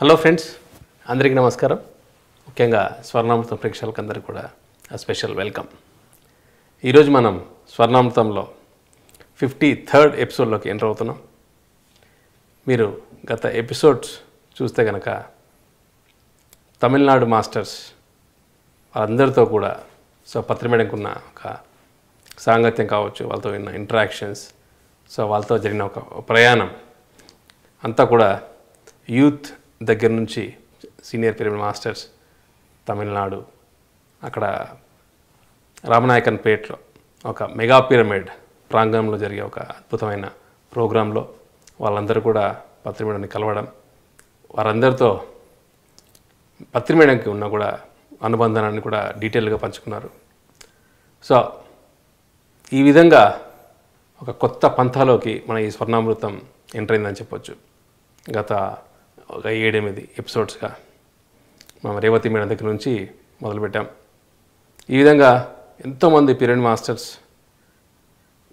Hello friends అందరికీ నమస్కారం. ముఖ్యంగా స్వర్ణామృతం ప్రేక్షకులకు అందరికీ కూడా స్పెషల్ వెల్కమ్. ఈరోజు మనం స్వర్ణామృతంలో ఫిఫ్టీ థర్డ్ ఎపిసోడ్లోకి ఎంటర్ అవుతున్నాం. మీరు గత ఎపిసోడ్స్ చూస్తే కనుక తమిళనాడు మాస్టర్స్ వాళ్ళందరితో కూడా సో పత్రిమేడంకు ఉన్న ఒక సాంగత్యం కావచ్చు వాళ్ళతో ఉన్న ఇంటరాక్షన్స్ సో వాళ్ళతో జరిగిన ఒక ప్రయాణం అంతా కూడా యూత్ దగ్గర నుంచి సీనియర్ పిరమిడ్ మాస్టర్స్ తమిళనాడు అక్కడ రామనాయకన్ పేటలో ఒక మెగా పిరమిడ్ ప్రాంగణంలో జరిగే ఒక అద్భుతమైన ప్రోగ్రాంలో వాళ్ళందరూ కూడా పత్రిమేడని కలవడం వారందరితో పత్రిమేడంకి ఉన్న కూడా అనుబంధాన్ని కూడా డీటెయిల్గా పంచుకున్నారు. సో ఈ విధంగా ఒక కొత్త పంథాలోకి మన ఈ స్వర్ణామృతం ఎంటర్ అయిందని చెప్పొచ్చు. గత ఒక ఏడెనిమిది ఎపిసోడ్స్గా మనం రేవతి మేడం దగ్గర నుంచి మొదలుపెట్టాం. ఈ విధంగా ఎంతోమంది పిరియడ్ మాస్టర్స్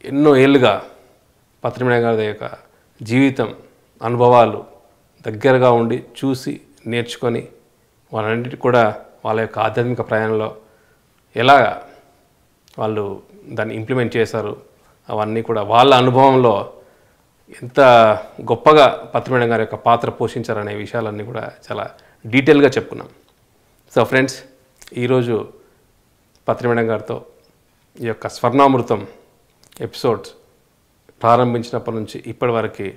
ఎన్నో ఏళ్ళుగా పత్రిమేడ గారి యొక్క జీవితం అనుభవాలు దగ్గరగా ఉండి చూసి నేర్చుకొని వాళ్ళన్నిటి కూడా వాళ్ళ యొక్క ఆధ్యాత్మిక ప్రయాణంలో ఎలా వాళ్ళు దాన్ని ఇంప్లిమెంట్ చేశారు అవన్నీ కూడా వాళ్ళ అనుభవంలో ఎంత గొప్పగా పత్రిమేడం గారి యొక్క పాత్ర పోషించారనే విషయాలన్నీ కూడా చాలా డీటెయిల్గా చెప్పుకున్నాం. సో ఫ్రెండ్స్ ఈరోజు పత్రిమేడం గారితో ఈ యొక్క స్వర్ణామృతం ఎపిసోడ్స్ ప్రారంభించినప్పటి నుంచి ఇప్పటి వరకు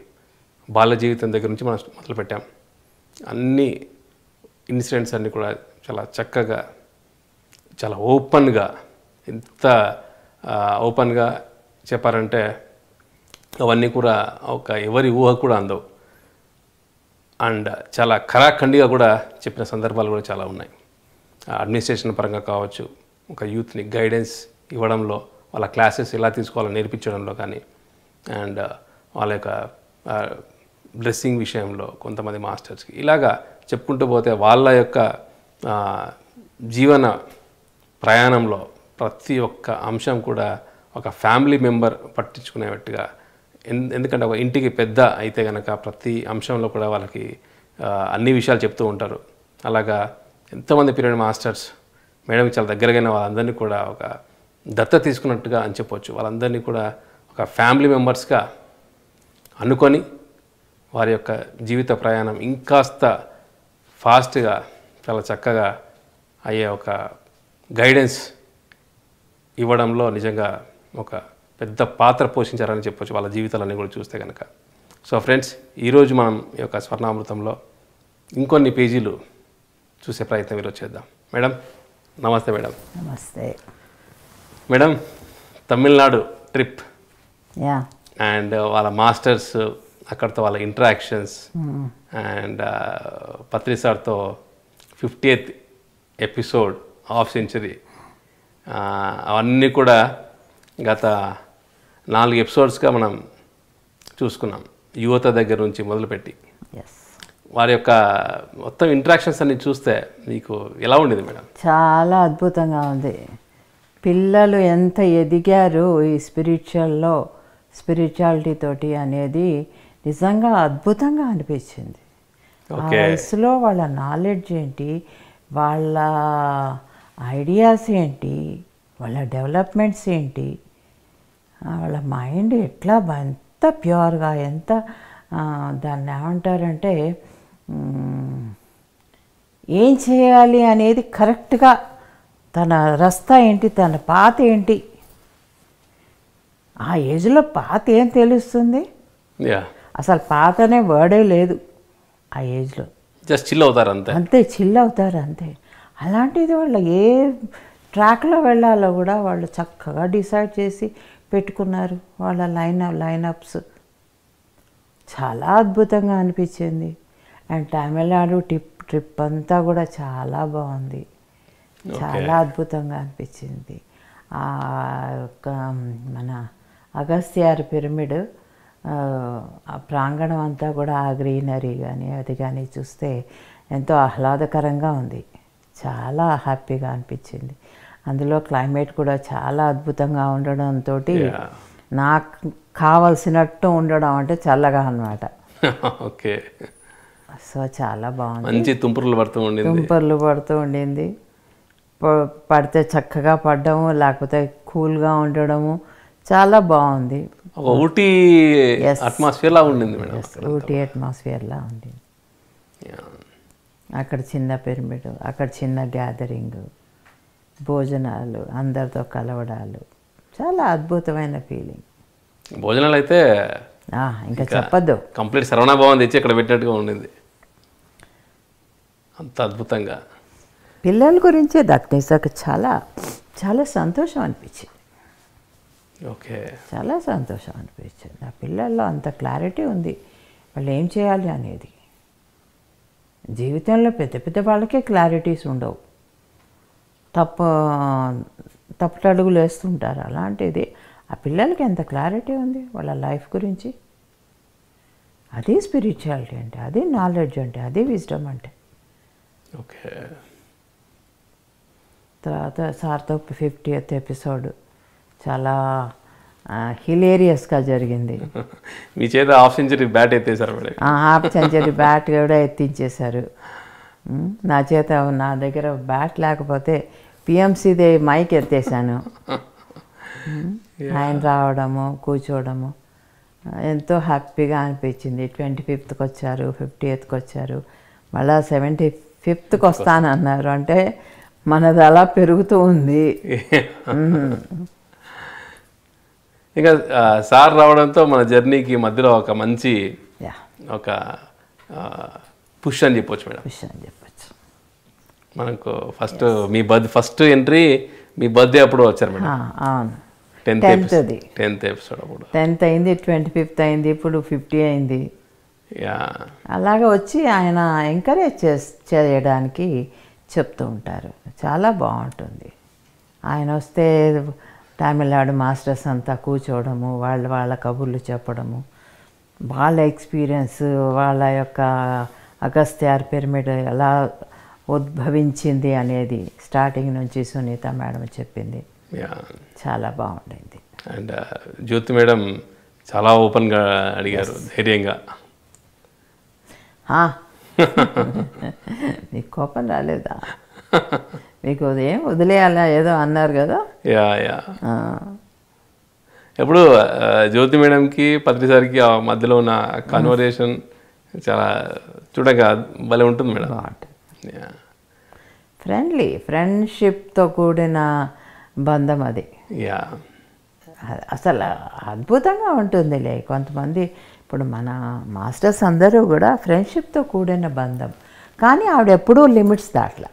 బాల్య జీవితం దగ్గర నుంచి మనం మొదలుపెట్టాం. అన్ని ఇన్సిడెంట్స్ అన్నీ కూడా చాలా చక్కగా చాలా ఓపెన్గా ఎంత ఓపెన్గా చెప్పారంటే అవన్నీ కూడా ఒక ఎవరి ఊహ కూడా అందవు. అండ్ చాలా ఖరాఖండిగా కూడా చెప్పిన సందర్భాలు కూడా చాలా ఉన్నాయి. అడ్మినిస్ట్రేషన్ పరంగా కావచ్చు ఒక యూత్ని గైడెన్స్ ఇవ్వడంలో వాళ్ళ క్లాసెస్ ఎలా తీసుకోవాలో నేర్పించడంలో కానీ అండ్ వాళ్ళ యొక్క డ్రెస్సింగ్ విషయంలో కొంతమంది మాస్టర్స్కి ఇలాగా చెప్పుకుంటూ పోతే వాళ్ళ యొక్క జీవన ప్రయాణంలో ప్రతి ఒక్క అంశం కూడా ఒక ఫ్యామిలీ మెంబర్ పట్టించుకునేటట్టుగా ఎందుకంటే ఒక ఇంటికి పెద్ద అయితే కనుక ప్రతి అంశంలో కూడా వాళ్ళకి అన్ని విషయాలు చెప్తూ ఉంటారు. అలాగా ఎంతోమంది పీరియడ్ మాస్టర్స్ మేడంకి చాలా దగ్గరగైన వాళ్ళందరినీ కూడా ఒక దత్త తీసుకున్నట్టుగా అని చెప్పొచ్చు. వాళ్ళందరినీ కూడా ఒక ఫ్యామిలీ మెంబర్స్గా అనుకొని వారి యొక్క జీవిత ప్రయాణం ఇంకాస్త ఫాస్ట్గా చాలా చక్కగా అయ్యే ఒక గైడెన్స్ ఇవ్వడంలో నిజంగా ఒక పెద్ద పాత్ర పోషించారని చెప్పొచ్చు వాళ్ళ జీవితాలన్నీ కూడా చూస్తే కనుక సో ఫ్రెండ్స్ ఈరోజు మనం ఈ యొక్క స్వర్ణామృతంలో ఇంకొన్ని పేజీలు చూసే ప్రయత్నం ఈరోజు చేద్దాం. మేడం నమస్తే మేడం. నమస్తే. Madam Tamil Nadu trip. And వాళ్ళ మాస్టర్స్ అక్కడితో వాళ్ళ ఇంటరాక్షన్స్ అండ్ పత్రి సార్తో fifty eighth episode half century అవన్నీ కూడా గత నాలుగు ఎపిసోడ్స్గా మనం చూసుకున్నాం. యువత దగ్గర నుంచి మొదలుపెట్టి. ఎస్ వారి యొక్క మొత్తం ఇంటరాక్షన్స్ అన్ని చూస్తే మీకు ఎలా ఉండేది మేడం? చాలా అద్భుతంగా ఉంది. పిల్లలు ఎంత ఎదిగారు ఈ స్పిరిచువల్లో స్పిరిచువాలిటీ తోటి అనేది నిజంగా అద్భుతంగా అనిపించింది. ఆ వయసులో వాళ్ళ నాలెడ్జ్ ఏంటి వాళ్ళ ఐడియాస్ ఏంటి వాళ్ళ డెవలప్మెంట్స్ ఏంటి వాళ్ళ మైండ్ ఎట్లా ఎంత ప్యూర్గా ఎంత దాన్ని ఏమంటారంటే ఏం చేయాలి అనేది కరెక్ట్గా తన రస్తా ఏంటి తన పాత ఏంటి? ఆ ఏజ్లో పాత ఏం తెలుస్తుంది? అసలు పాత అనే వర్డే లేదు ఆ ఏజ్లో. జస్ట్ చిల్ అవుతారు అంతే. అంతే చిల్ అవుతారు అంతే. అలాంటిది వాళ్ళు ఏ ట్రాక్లో వెళ్ళాలో కూడా వాళ్ళు చక్కగా డిసైడ్ చేసి పెట్టుకున్నారు. వాళ్ళ లైన్ లైనప్స్ చాలా అద్భుతంగా అనిపించింది. అండ్ తమిళనాడు ట్రిప్ ట్రిప్ అంతా కూడా చాలా బాగుంది. చాలా అద్భుతంగా అనిపించింది. ఆ యొక్క మన అగస్త్యార్ పిరమిడ్ ఆ, ఆ ప్రాంగణం అంతా కూడా ఆ గ్రీనరీ కానీ అది కానీ చూస్తే ఎంతో ఆహ్లాదకరంగా ఉంది. చాలా హ్యాపీగా అనిపించింది. అందులో క్లైమేట్ కూడా చాలా అద్భుతంగా ఉండడంతో. నాకు కావలసినట్టు ఉండడం అంటే చల్లగా అన్నమాట. ఓకే. సో చాలా బాగుంది. మంచి తుంపురులు పడుతూ ఉండింది. తుంపర్లు పడుతూ ఉండింది. పడితే చక్కగా పడ్డము లేకపోతే కూల్గా ఉండడము చాలా బాగుంది. ఊటీ అట్మాస్ఫియర్ లా ఉండింది ఊటీ అట్మాస్ఫియర్లా ఉంది అక్కడ చిన్న పిరమిడ్ అక్కడ చిన్న గ్యాదరింగ్ భోజనాలు అందరితో కలవడాలు. చాలా అద్భుతమైన ఫీలింగ్ భోజనాలు అయితే ఇంకా చెప్పద్దు. కంప్లీట్ సర్వనాభావం తెచ్చి ఇక్కడ పెట్టినట్టుగా ఉండింది. అంత అద్భుతంగా. పిల్లల గురించే దక్నేసాక చాలా చాలా సంతోషం అనిపించింది. ఓకే. చాలా సంతోషం అనిపించింది. ఆ పిల్లల్లో అంత క్లారిటీ ఉంది. వాళ్ళు ఏం చేయాలి అనేది. జీవితంలో పెద్ద పెద్ద వాళ్ళకే క్లారిటీస్ ఉండవు. తప్పు తప్పటడుగులు వేస్తుంటారు. అలాంటిది ఆ పిల్లలకి ఎంత క్లారిటీ ఉంది వాళ్ళ లైఫ్ గురించి? అది స్పిరిచువాలిటీ అంటే అది నాలెడ్జ్ అంటే అది విజ్డమ్ అంటే. ఓకే. తర్వాత సార్తో ఫిఫ్టీయత్ ఎపిసోడ్ చాలా హిలేరియస్గా జరిగింది. మీ చేత హాఫ్ సెంచరీ బ్యాట్ ఎత్తేసారు హాఫ్ సెంచరీ బ్యాట్ కూడా ఎత్తించేశారు. నా చేత నా దగ్గర బ్యాట్ లేకపోతే పిఎంసీదే మైక్ ఎత్తేసాను. ఆయన రావడము కూర్చోవడము ఎంతో హ్యాపీగా అనిపించింది. ట్వంటీ ఫిఫ్త్కి వచ్చారు ఫిఫ్టీ ఎయిత్కి వచ్చారు మళ్ళా సెవెంటీ ఫిఫ్త్కి వస్తానన్నారు అంటే మనది అలా పెరుగుతూ ఉంది. ఇంకా సార్ రావడంతో మన జర్నీకి మధ్యలో ఒక మంచి ఒక పుష్ అని చెప్పొచ్చు మేడం. విషయం చెప్పచ్చు. మనకు ఫస్ట్ మీ బర్త్ ఫస్ట్ ఎంట్రీ మీ బర్త్డే అప్పుడు వచ్చారు మేడం. అవును. టెన్త్ టెన్త్ ఎపిసోడ్ అప్పుడు. టెన్త్ అయింది ట్వంటీ ఫిఫ్త్ అయింది ఇప్పుడు ఫిఫ్టీ అయింది. అలాగ వచ్చి ఆయన ఎంకరేజ్ చేస్ చేయడానికి చెప్తూ ఉంటారు. చాలా బాగుంటుంది. ఆయన వస్తే తమిళనాడు మాస్టర్స్ అంతా కూర్చోవడము వాళ్ళ వాళ్ళ కబుర్లు చెప్పడము. వాళ్ళ ఎక్స్పీరియన్స్ వాళ్ళ యొక్క అగస్త్యార్ పిరమిడ్ ఎలా ఉద్భవించింది అనేది స్టార్టింగ్ నుంచి సునీత మేడం చెప్పింది. చాలా బాగుండింది. అండ్ జ్యోతి మేడం చాలా ఓపెన్గా అడిగారు ధైర్యంగా. మీకు కోపం రాలేదా? మీకు ఉదయం వదిలేయాలా ఏదో అన్నారు కదా? యా యా ఎప్పుడు జ్యోతి మేడంకి పత్రి సార్కి ఆ మధ్యలో ఉన్న కన్వర్జేషన్ చాలా చూడగా భలే ఉంటుంది మేడం. ఫ్రెండ్లీ ఫ్రెండ్షిప్తో కూడిన బంధం అది. యా అసలు అద్భుతంగా ఉంటుందిలే. కొంతమంది ఇప్పుడు మన మాస్టర్స్ అందరూ కూడా ఫ్రెండ్షిప్తో కూడిన బంధం. కానీ ఆవిడ ఎప్పుడూ లిమిట్స్ దాట్లా.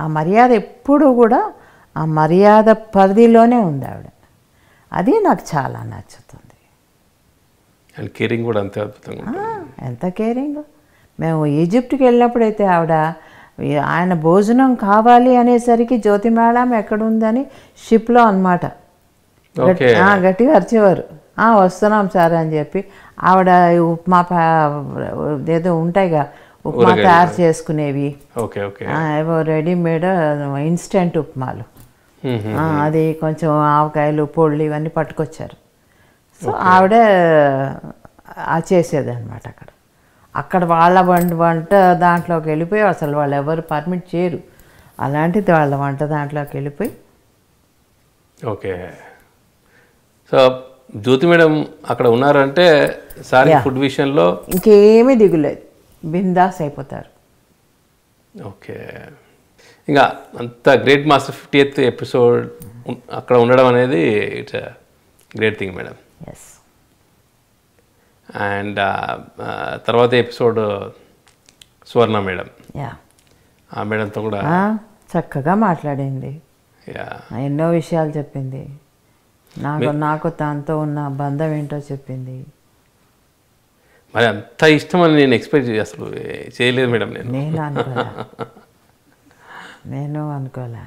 ఆ మర్యాద ఎప్పుడూ కూడా ఆ మర్యాద పరిధిలోనే ఉంది ఆవిడ. అది నాకు చాలా నచ్చుతుంది. అండ్ కేరింగ్ కూడా అంతే అద్భుతంగా ఎంత కేరింగ్ మేము ఈజిప్ట్కి వెళ్ళినప్పుడైతే ఆవిడ ఆయన భోజనం కావాలి అనేసరికి జ్యోతి మేడం ఎక్కడుందని షిప్లో అనమాట గట్టిగా అరిచేవారు. "ఆ, వస్తున్నాం సార్ అని చెప్పి ఆవిడ ఉప్మా ఏదో ఉంటాయిగా ఉప్మా తయారు చేసుకునేవి. ఏవో రెడీమేడ్ ఇన్స్టెంట్ ఉప్మాలు. అది కొంచెం ఆవకాయలు పొళ్ళు ఇవన్నీ పట్టుకొచ్చారు. సో ఆవిడ ఆ చేసేది అనమాట అక్కడ. అక్కడ వాళ్ళ వంట వంట దాంట్లోకి వెళ్ళిపోయి అసలు వాళ్ళు ఎవరు పర్మిట్ చేయరు. అలాంటిది వాళ్ళ వంట దాంట్లోకి వెళ్ళిపోయి. ఓకే. సో జ్యోతి మేడం అక్కడ ఉన్నారంటే సార్. ఫుడ్ విషయంలో? ఇంకేమీ దిగులేదు. బిందాస్ అయిపోతారు. ఓకే. ఇంకా అంత great master fifty eighth episode అక్కడ ఉండడం అనేది it's great thing madam. Yes and తర్వాత ఎపిసోడ్ సువర్ణ మేడం. యా. ఆ మేడంతో కూడా చక్కగా మాట్లాడింది. ఎన్నో విషయాలు చెప్పింది. నాకు నాకు తనతో ఉన్న బంధం ఏంటో చెప్పింది. మరి అంత ఇష్టం అని నేను ఎక్స్పెక్ట్ అసలు చేయలేదు మేడం నేను. నేను అనుకోలే. నేను అనుకోలే.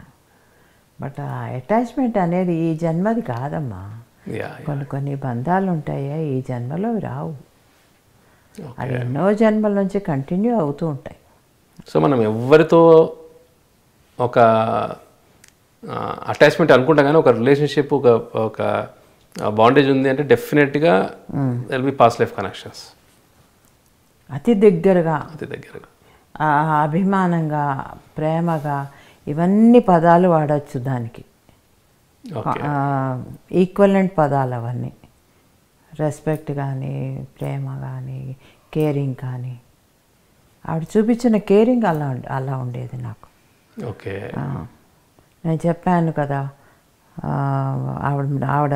బట్ ఆ అటాచ్మెంట్ అనేది ఈ జన్మది కాదమ్మా. కొన్ని కొన్ని బంధాలు ఉంటాయి ఈ జన్మలో రావు. అవి ఎన్నో జన్మల నుంచి కంటిన్యూ అవుతూ ఉంటాయి. సో మనం ఎవరితో ఒక అటాచ్మెంట్ అనుకుంటాం కానీ ఒక రిలేషన్షిప్ ఒక ఒక బాండేజ్ ఉంది అంటే డెఫినెట్గా will be past life connections అతి దగ్గరగా అతి దగ్గరగా. అభిమానంగా ప్రేమగా ఇవన్నీ పదాలు వాడచ్చు దానికి. ఈక్వలెంట్ పదాలు అవన్నీ రెస్పెక్ట్ కానీ ప్రేమ కానీ కేరింగ్ కానీ. ఆవిడ చూపించిన కేరింగ్ అలా అలా ఉండేది నాకు. ఓకే నేను చెప్పాను కదా ఆవిడ ఆవిడ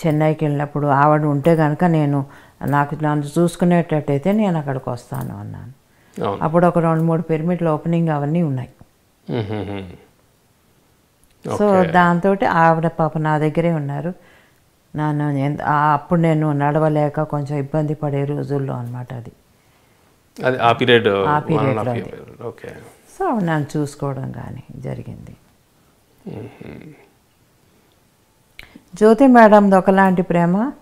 చెన్నైకి వెళ్ళినప్పుడు ఆవిడ ఉంటే కనుక నేను నాకు నన్ను చూసుకునేటట్టయితే నేను అక్కడికి వస్తాను అన్నాను. అప్పుడు ఒక రెండు మూడు పిరమిడ్ల ఓపెనింగ్ అవన్నీ ఉన్నాయి. సో దాంతో ఆవిడ పాప నా దగ్గరే ఉన్నారు. నన్ను అప్పుడు నేను నడవలేక కొంచెం ఇబ్బంది పడే రోజుల్లో అనమాట అది. అది ఆ పీరియడ్. ఓకే. సో ఆవిడ నన్ను చూసుకోవడం కానీ జరిగింది. జ్యోతి మేడంది ఒకలాంటి ప్రేమ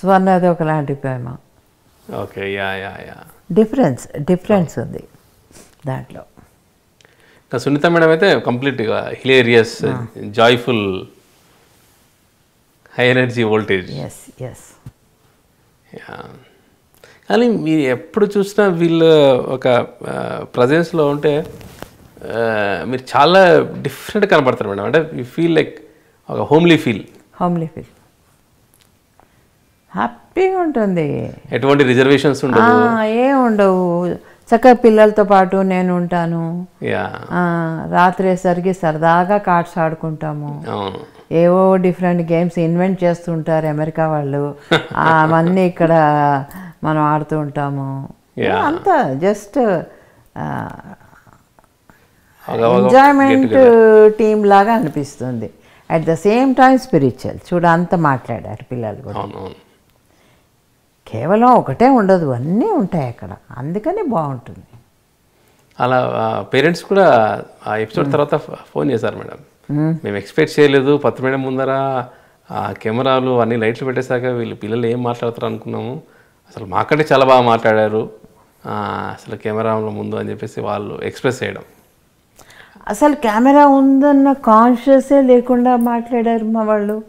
స్వర్ణది ఒకలాంటి ప్రేమ. Okay. Yeah yeah yeah. Difference difference ఉంది దాంట్లో. ఇంకా సునీత మేడం అయితే కంప్లీట్గా hilarious joyful high energy voltage. Yes yes. కానీ మీరు ఎప్పుడు చూసినా వీళ్ళు ఒక ప్రజెన్స్లో ఉంటే మీరు చాలా డిఫరెంట్ కనబడతారు మేడం. అంటే యూ ఫీల్ లైక్ ఒక హోమ్లీ ఫీల్ హోమ్లీ ఫీల్ హ్యాపీగా ఉంటుంది. ఎటువంటి రిజర్వేషన్స్ ఉండవు ఏం ఉండవు. చక్కగా పిల్లలతో పాటు నేను ఉంటాను. యా. ఆ, రాత్రి అయ్యేసరికి సరదాగా కార్డ్స్ ఆడుకుంటాము. ఏవో డిఫరెంట్ గేమ్స్ ఇన్వెంట్ చేస్తుంటారు అమెరికా వాళ్ళు. అవన్నీ ఇక్కడ మనం ఆడుతూ ఉంటాము. అంతా జస్ట్ ఎంజాయ్మెంట్ టీమ్ లాగా అనిపిస్తుంది. At the same time spiritual చూడ అంత మాట్లాడారు పిల్లలు కూడా. కేవలం ఒకటే ఉండదు అన్నీ ఉంటాయి అక్కడ. అందుకని బాగుంటుంది. అలా పేరెంట్స్ కూడా ఆ ఎపిసోడ్ తర్వాత ఫోన్ చేశారు మేడం. మేము. ఎక్స్పెక్ట్ చేయలేదు పత్తి మేడం ముందర ఆ కెమెరాలు అన్ని లైట్లు పెట్టేశాక వీళ్ళు పిల్లలు ఏం మాట్లాడతారు అనుకున్నాము. అసలు మాకంటే చాలా బాగా మాట్లాడారు. అసలు కెమెరాల ముందు అని చెప్పేసి వాళ్ళు ఎక్స్ప్రెస్ చేయడం. అసలు కెమెరా ఉందన్న కాన్షియసే లేకుండా మాట్లాడారు మా వాళ్ళు.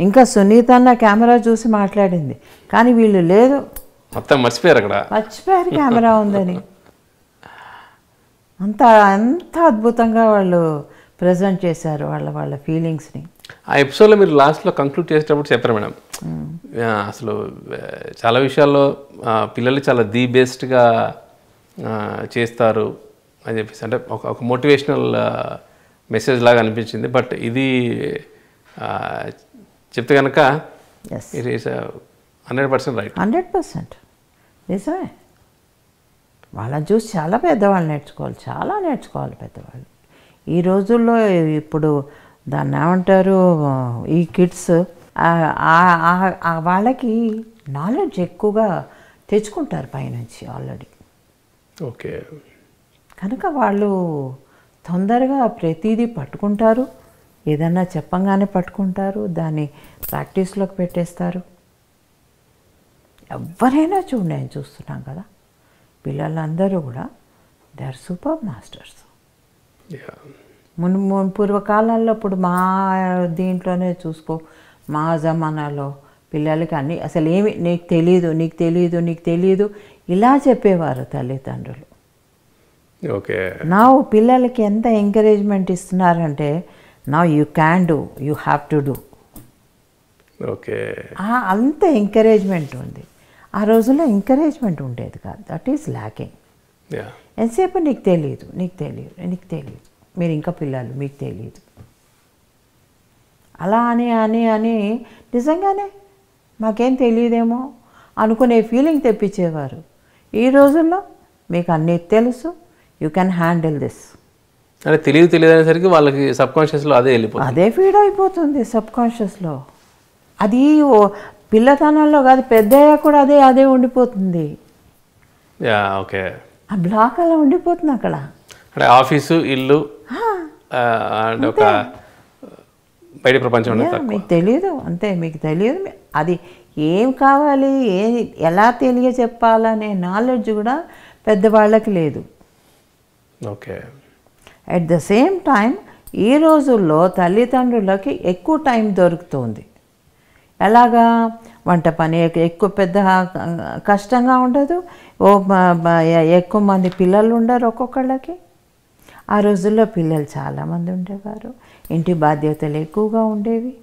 ఇంకా సునీత అన్న కెమెరా చూసి మాట్లాడింది. కానీ వీళ్ళు లేదు. మొత్తం మర్చిపోయారు అక్కడ. మర్చిపోయారు కెమెరా ఉందని. అంత అంత అద్భుతంగా వాళ్ళు ప్రజెంట్ చేశారు వాళ్ళ వాళ్ళ ఫీలింగ్స్ని. ఆ ఎపిసోడ్లో మీరు లాస్ట్లో కంక్లూడ్ చేసేటప్పుడు చెప్పారు మేడం. అసలు చాలా విషయాల్లో పిల్లలు చాలా ది బెస్ట్గా చేస్తారు అని చెప్పేసి. అంటే ఒక ఒక మోటివేషనల్ మెసేజ్ లాగా అనిపించింది. బట్ ఇది చెప్తే కనుక hundred percent right hundred percent నిజమే. వాళ్ళని చూసి చాలా పెద్దవాళ్ళు నేర్చుకోవాలి చాలా నేర్చుకోవాలి పెద్దవాళ్ళు. ఈ రోజుల్లో ఇప్పుడు దాన్ని ఏమంటారు ఈ కిడ్స్ వాళ్ళకి నాలెడ్జ్ ఎక్కువగా తెచ్చుకుంటారు పైనుంచి ఆల్రెడీ ఓకే కనుక వాళ్ళు తొందరగా ప్రతిదీ పట్టుకుంటారు. ఏదన్నా చెప్పంగానే పట్టుకుంటారు దాన్ని ప్రాక్టీస్లోకి పెట్టేస్తారు. ఎవరైనా చూడండి నేను చూస్తున్నాం కదా పిల్లలందరూ కూడా దే ఆర్ సూపర్ మాస్టర్స్ మున్ మున్ పూర్వకాలంలో ఇప్పుడు మా దీంట్లోనే చూసుకో మా జమానాలో పిల్లలకి అన్ని అసలు ఏమి నీకు తెలీదు నీకు తెలీదు నీకు తెలీదు ఇలా చెప్పేవారు తల్లిదండ్రులు. ఓకే నా పిల్లలకి ఎంత ఎంకరేజ్మెంట్ ఇస్తున్నారంటే నా you can do you have to do okay అంత ఎంకరేజ్మెంట్ ఉంది. ఆ రోజుల్లో ఎంకరేజ్మెంట్ ఉండేది కాదు. దట్ ఈస్ ల్యాకింగ్ ఎంతసేపు నీకు తెలియదు నీకు తెలియదు నీకు తెలియదు మీరు ఇంకా పిల్లలు మీకు తెలియదు అలా అని అని అని నిజంగానే మాకేం తెలియదేమో అనుకునే ఫీలింగ్ తెప్పించేవారు. ఈ రోజుల్లో మీకు అన్నీ తెలుసు. యూ కెన్ హ్యాండిల్ దిస్ అంటే తెలియదు తెలియదు అనేసరికి వాళ్ళకి సబ్ కాన్షియస్లో అదే వెళ్ళిపోతుంది. అదే ఫీడ్ అయిపోతుంది సబ్ కాన్షియస్లో అది పిల్లతనంలో కాదు పెద్దయ్యా కూడా అదే అదే ఉండిపోతుంది. ఓకే. ఆ బ్లాక్ అలా ఉండిపోతుంది అక్కడ. అంటే ఆఫీసు ఇల్లు అంటే ఒక బయట ప్రపంచం మీకు తెలియదు అంతే మీకు తెలియదు అది ఏం కావాలి ఏ ఎలా తెలియ చెప్పాలనే నాలెడ్జ్ కూడా పెద్దవాళ్ళకి లేదు. Okay. At the same time ఈ రోజుల్లో తల్లిదండ్రులకి ఎక్కువ టైం దొరుకుతుంది. ఎలాగా? వంట పని ఎక్కువ పెద్ద కష్టంగా ఉండదు. ఓ ఎక్కువ మంది పిల్లలు ఉండరు ఒక్కొక్కళ్ళకి. ఆ రోజుల్లో పిల్లలు చాలామంది ఉండేవారు. ఇంటి బాధ్యతలు ఎక్కువగా ఉండేవి.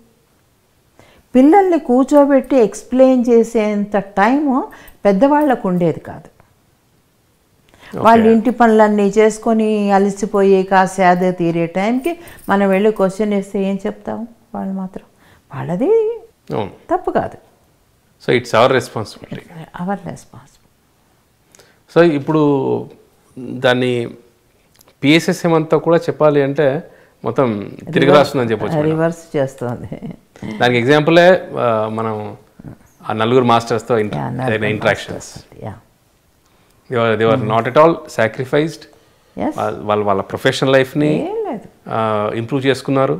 పిల్లల్ని కూర్చోబెట్టి ఎక్స్ప్లెయిన్ చేసేంత టైము పెద్దవాళ్ళకు ఉండేది కాదు. వాళ్ళు ఇంటి పనులన్నీ చేసుకొని అలసిపోయి కాస్త అదే తీరే టైంకి మనం వెళ్ళి క్వశ్చన్ వేస్తే ఏం చెప్తాం వాళ్ళు మాత్రం వాళ్ళది తప్పు కాదు. So it's our responsibility our responsible so ఇప్పుడు దాన్ని పిఎస్ఎస్ఎం అంతా కూడా చెప్పాలి అంటే మొత్తం తిరిగి రాస్తుందని చెప్పొచ్చు. రివర్స్ చేస్తుంది. దానికి ఎగ్జాంపులే మనం ఆ నలుగురు మాస్టర్స్తో interactions yeah they're not at all sacrificed వాళ్ళ వాళ్ళ ప్రొఫెషనల్ లైఫ్ని ఇంప్రూవ్ చేసుకున్నారు.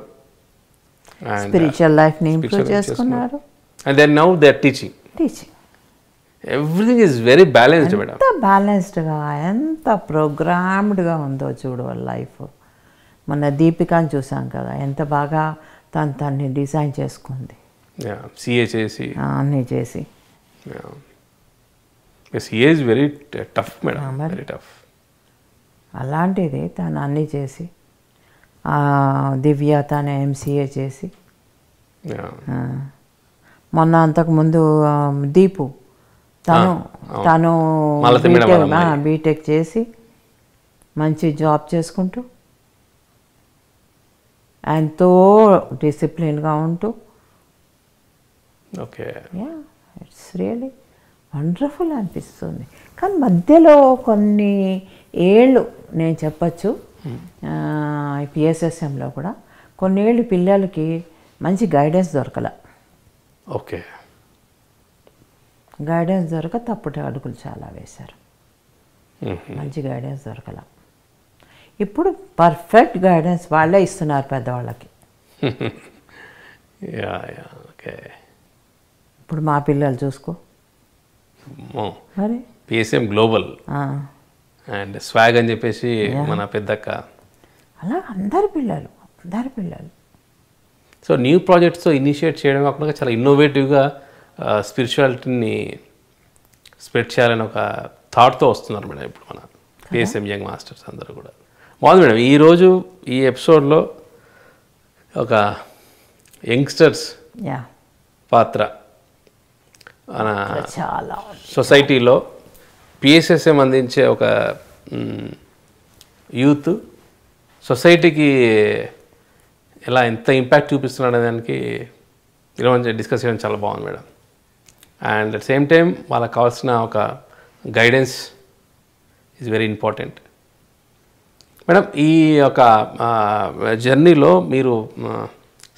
స్పిరిచువల్ లైఫ్ని ఇంప్రూవ్ చేసుకున్నారు. And then now they are teaching teaching everything is very balanced madam ఎంత బ్యాలెన్స్డ్గా ఎంత ప్రోగ్రామ్డ్గా ఉందో చూడు వాళ్ళ లైఫ్ మొన్న దీపికాని చూసాం కదా ఎంత బాగా తను తన్ని డిజైన్ చేసుకుంది. సిఏ చేసి అన్నీ చేసి. Very tough madam very tough అలాంటిది తను అన్నీ చేసి దివ్య తను ఎంసీఏ చేసి. మొన్న అంతకుముందు దీపు తను తను మేడం వాళ్ళ బీటెక్ చేసి మంచి జాబ్ చేసుకుంటూ ఎంతో డిసిప్లిన్గా ఉంటూ. ఓకే ఇట్స్ రియలీ వండర్ఫుల్ అనిపిస్తుంది. కానీ మధ్యలో కొన్ని ఏళ్ళు నేను చెప్పచ్చు. పిఎస్ఎస్ఎంలో కూడా కొన్నేళ్ళు పిల్లలకి మంచి గైడెన్స్ దొరకల. ఓకే. గైడెన్స్ దొరక తప్పుడు అడుగులు చాలా వేశారు. మంచి గైడెన్స్ దొరకల. ఇప్పుడు పర్ఫెక్ట్ గైడెన్స్ వాళ్ళే ఇస్తున్నారు పెద్దవాళ్ళకి. యా యా ఓకే ఇప్పుడు మా పిల్లలు చూసుకో. మరి? పిఎస్ఎం గ్లోబల్ అండ్ స్వాగ్ అని చెప్పేసి మన పెద్దక్క. అలా అందరి పిల్లలు అందరి పిల్లలు. సో న్యూ ప్రాజెక్ట్స్తో ఇనిషియేట్ చేయడం కాకుండా చాలా ఇన్నోవేటివ్గా స్పిరిచువాలిటీని స్ప్రెడ్ చేయాలని ఒక థాట్తో వస్తున్నారు మేడం ఇప్పుడు మన పిఎస్ఎం యంగ్ మాస్టర్స్ అందరూ కూడా. బాగుంది మేడం. ఈరోజు ఈ ఎపిసోడ్లో ఒక యంగ్స్టర్స్ పాత్ర చాలా సొసైటీలో పిఎస్ఎస్ఎం అందించే ఒక యూత్ సొసైటీకి ఎలా ఎంత ఇంపాక్ట్ చూపిస్తున్నాడు అనే దానికి ఈరోజు డిస్కస్ చేయడం చాలా బాగుంది madam. And at same time వాళ్ళకి కావాల్సిన ఒక guidance is very important. Madam ఈ యొక్క జర్నీలో మీరు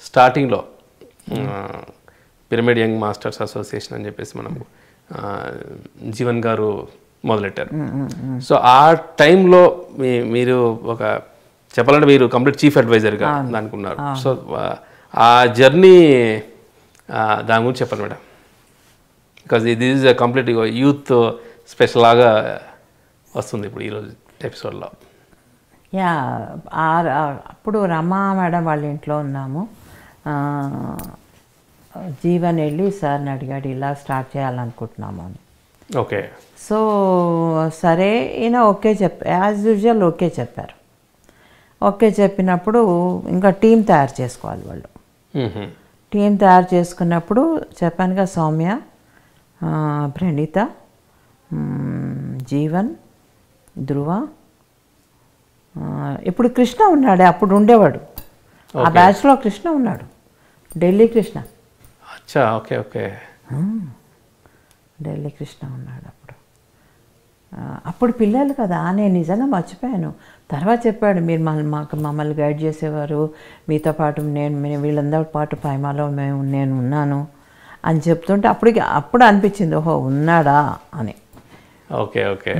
స్టార్టింగ్లో పిరమిడ్ యంగ్ మాస్టర్స్ అసోసియేషన్ అని చెప్పేసి మనం ఆ, జీవన్ గారు మొదలెట్టారు. సో ఆ టైంలో మీ మీరు ఒక చెప్పాలంటే మీరు కంప్లీట్ చీఫ్ అడ్వైజర్గా దానికి ఉన్నారు సో ఆ- జర్నీ దాని గురించి చెప్పండి మేడం. బికాజ్ ఇది ఈజ్ కంప్లీట్ యూత్ స్పెషల్ లాగా వస్తుంది ఇప్పుడు ఈరోజు ఎపిసోడ్లో. యా అప్పుడు రమా మేడం వాళ్ళ ఇంట్లో ఉన్నాము. జీవన్ వెళ్ళి సార్ని అడిగాడు ఇలా స్టార్ట్ చేయాలనుకుంటున్నాము అని. ఓకే. సో సరే ఈయన ఓకే చెప్ యాజ్ యూజువల్ ఓకే చెప్పారు. ఓకే చెప్పినప్పుడు ఇంకా టీం తయారు చేసుకోవాలి వాళ్ళు. టీం తయారు చేసుకున్నప్పుడు చెప్పానుగా సౌమ్య ప్రణీత జీవన్ ధ్రువ ఇప్పుడు కృష్ణ ఉన్నాడే అప్పుడు ఉండేవాడు. ఆ బ్యాచ్లో కృష్ణ ఉన్నాడు. ఢిల్లీ కృష్ణ. అచ్చా ఓకే ఓకే. ఢిల్లీ కృష్ణ ఉన్నాడు అప్పుడు. అప్పుడు పిల్లలు కదా నేను నిజంగా మర్చిపోయాను. తర్వాత చెప్పాడు మీరు మాకు మమ్మల్ని గైడ్ చేసేవారు మీతో పాటు నేను మీ- వీళ్ళందరి పాటు పైమాలో మేము నేను ఉన్నాను అని చెప్తుంటే అప్పటికి అప్పుడు అనిపించింది ఓహో ఉన్నాడా అని. Okay okay.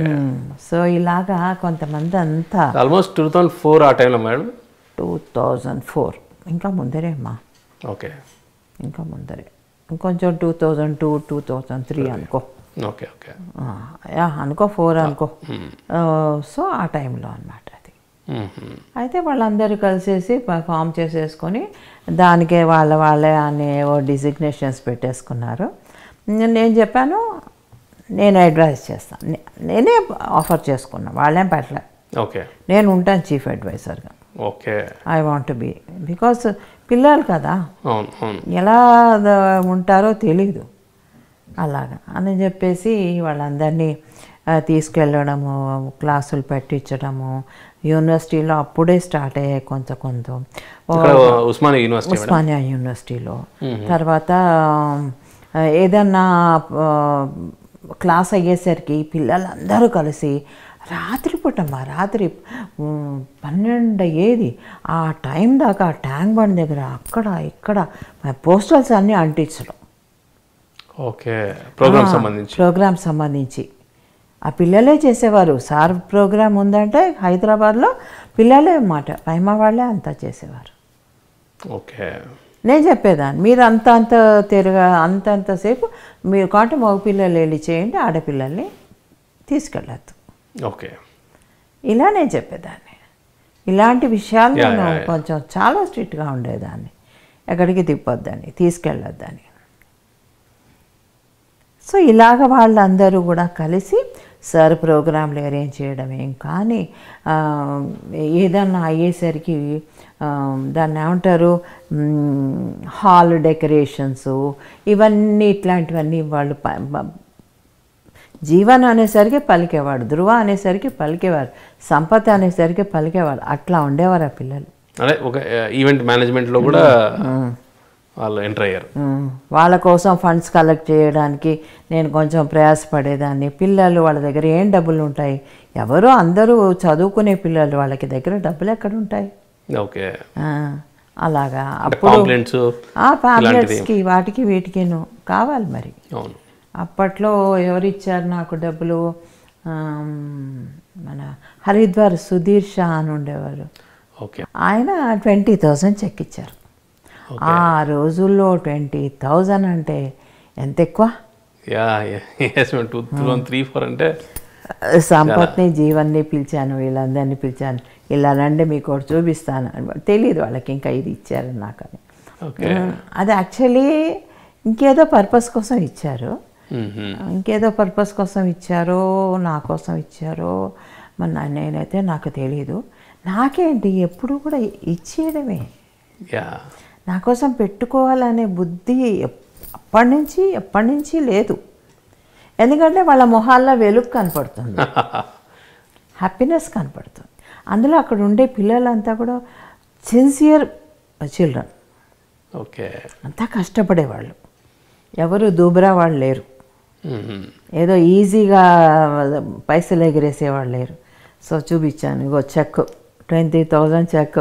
సో ఇలాగా కొంతమంది అంతా ఆల్మోస్ట్ టూ థౌజండ్ ఫోర్ ఆ టైంలో మేడం? Two thousand four. ఇంకా ముందరే అమ్మా. ఓకే. ఇంకా ముందరే. ఇంకొంచెం two thousand two two thousand three అనుకో. ఓకే ఓకే అనుకో ఫోర్ అనుకో. ఆ, సో ఆ టైంలో అన్నమాట అది. మ్మ్. అయితే వాళ్ళందరూ కలిసేసి ఫామ్ చేసేసుకొని దానికే వాళ్ళ వాళ్ళే అనే ఓ డిజిగ్నేషన్స్ పెట్టేసుకున్నారు. నేను చెప్పాను నేను అడ్వైస్ చేస్తాను. నేనే ఆఫర్ చేసుకున్నా వాళ్ళేం పెట్టలే. ఓకే నేను ఉంటాను chief అడ్వైజర్గా okay I want be because పిల్లలు కదా. ఎలా ఉంటారో తెలీదు. అలాగా. అని చెప్పేసి వాళ్ళందరినీ తీసుకెళ్ళడము క్లాసులు పెట్టించడము యూనివర్సిటీలో అప్పుడే స్టార్ట్ అయ్యాయి కొంత కొంత. Osmania university madam? ఉస్మానియా యూనివర్సిటీలో. తర్వాత ఏదన్నా క్లాస్ అయ్యేసరికి పిల్లలందరూ కలిసి రాత్రిపూట మా రాత్రి పన్నెండు అయ్యేది ఆ టైం దాకా ట్యాంక్ బండ్ దగ్గర అక్కడ ఇక్కడ పోస్టల్స్ అన్నీ అంటించడం. ఓకే. ప్రోగ్రామ్ సంబంధించి. ప్రోగ్రామ్ సంబంధించి. ఆ పిల్లలే చేసేవారు. సార్ ప్రోగ్రామ్ ఉందంటే హైదరాబాద్లో పిల్లలే అన్నమాట. పైమా వాళ్ళే అంతా చేసేవారు. ఓకే. నేను చెప్పేదాన్ని. మీరు అంత అంత తిరగ అంత అంతసేపు మీరు కాంటే మగ పిల్లలు వెళ్ళి చేయండి ఆడపిల్లల్ని తీసుకెళ్ళద్దు. ఓకే. ఇలా నేను చెప్పేదాన్ని. ఇలాంటి విషయాలు నేను. కొంచెం చాలా స్ట్రిక్ట్గా ఉండేదాన్ని. ఎక్కడికి తిప్పొద్దని తీసుకెళ్ళొద్దని. సో ఇలాగ వాళ్ళందరూ కూడా కలిసి సార్ ప్రోగ్రాంలు అరేంజ్ చేయడం ఏం కానీ ఏదన్నా అయ్యేసరికి దాన్ని ఏమంటారు హాల్ డెకరేషన్స్ ఇవన్నీ ఇట్లాంటివన్నీ వాళ్ళు జీవన్ అనేసరికి పలికేవాడు ధృవ అనేసరికి పలికేవారు సంపత్ అనేసరికి పలికేవాడు అట్లా ఉండేవారు ఆ పిల్లలు. అదే ఒక ఈవెంట్ మేనేజ్మెంట్లో కూడా వాళ్ళు ఎంటర్ అయ్యారు. వాళ్ళ కోసం ఫండ్స్ కలెక్ట్ చేయడానికి నేను కొంచెం ప్రయాసపడేదాన్ని. పిల్లలు వాళ్ళ దగ్గర ఏం డబ్బులు ఉంటాయి? ఎవరో అందరూ చదువుకునే పిల్లలు వాళ్ళకి దగ్గర డబ్బులు ఎక్కడ ఉంటాయి? ఓకే. అలాగా. అప్పుడు ఆ పాంప్లెట్స్కి వాటికి వీటికిను కావాలి మరి. అవును. అప్పట్లో ఎవరు ఇచ్చారు నాకు డబ్బులు? మన హరిద్వార్ సుధీర్ షా అని ఉండేవారు. ఓకే. ఆయన ట్వంటీ థౌజండ్ చెక్ ఇచ్చారు. ఆ రోజుల్లో ట్వంటీ థౌజండ్ అంటే ఎంత ఎక్కువ? అంటే సంపత్ని జీవన్ని పిలిచాను వీళ్ళందరినీ పిలిచాను. ఇలా రండి మీకు ఒకటి చూపిస్తాను అని తెలియదు వాళ్ళకి ఇంకా ఇది ఇచ్చారు నాకు అని ఓకే అది యాక్చువల్లీ ఇంకేదో పర్పస్ కోసం ఇచ్చారు. ఇంకేదో పర్పస్ కోసం ఇచ్చారో నా కోసం ఇచ్చారో మరి నేనైతే నాకు తెలియదు నాకేంటి ఎప్పుడు కూడా ఇచ్చేయడమే. నా కోసం పెట్టుకోవాలనే బుద్ధి అప్పటి నుంచి ఎప్పటి నుంచి లేదు. ఎందుకంటే వాళ్ళ మొహాల్లో వెలుగు కనపడుతుంది. హ్యాపీనెస్ కనపడుతుంది. అందులో అక్కడ ఉండే పిల్లలంతా కూడా సిన్సియర్ చిల్డ్రన్ ఓకే అంతా కష్టపడేవాళ్ళు. ఎవరు దూబరా వాళ్ళు లేరు. ఏదో ఈజీగా పైసలు ఎగిరేసేవాళ్ళు లేరు. సో చూపించాను ఇగో చెక్ ట్వంటీ థౌజండ్ చెక్.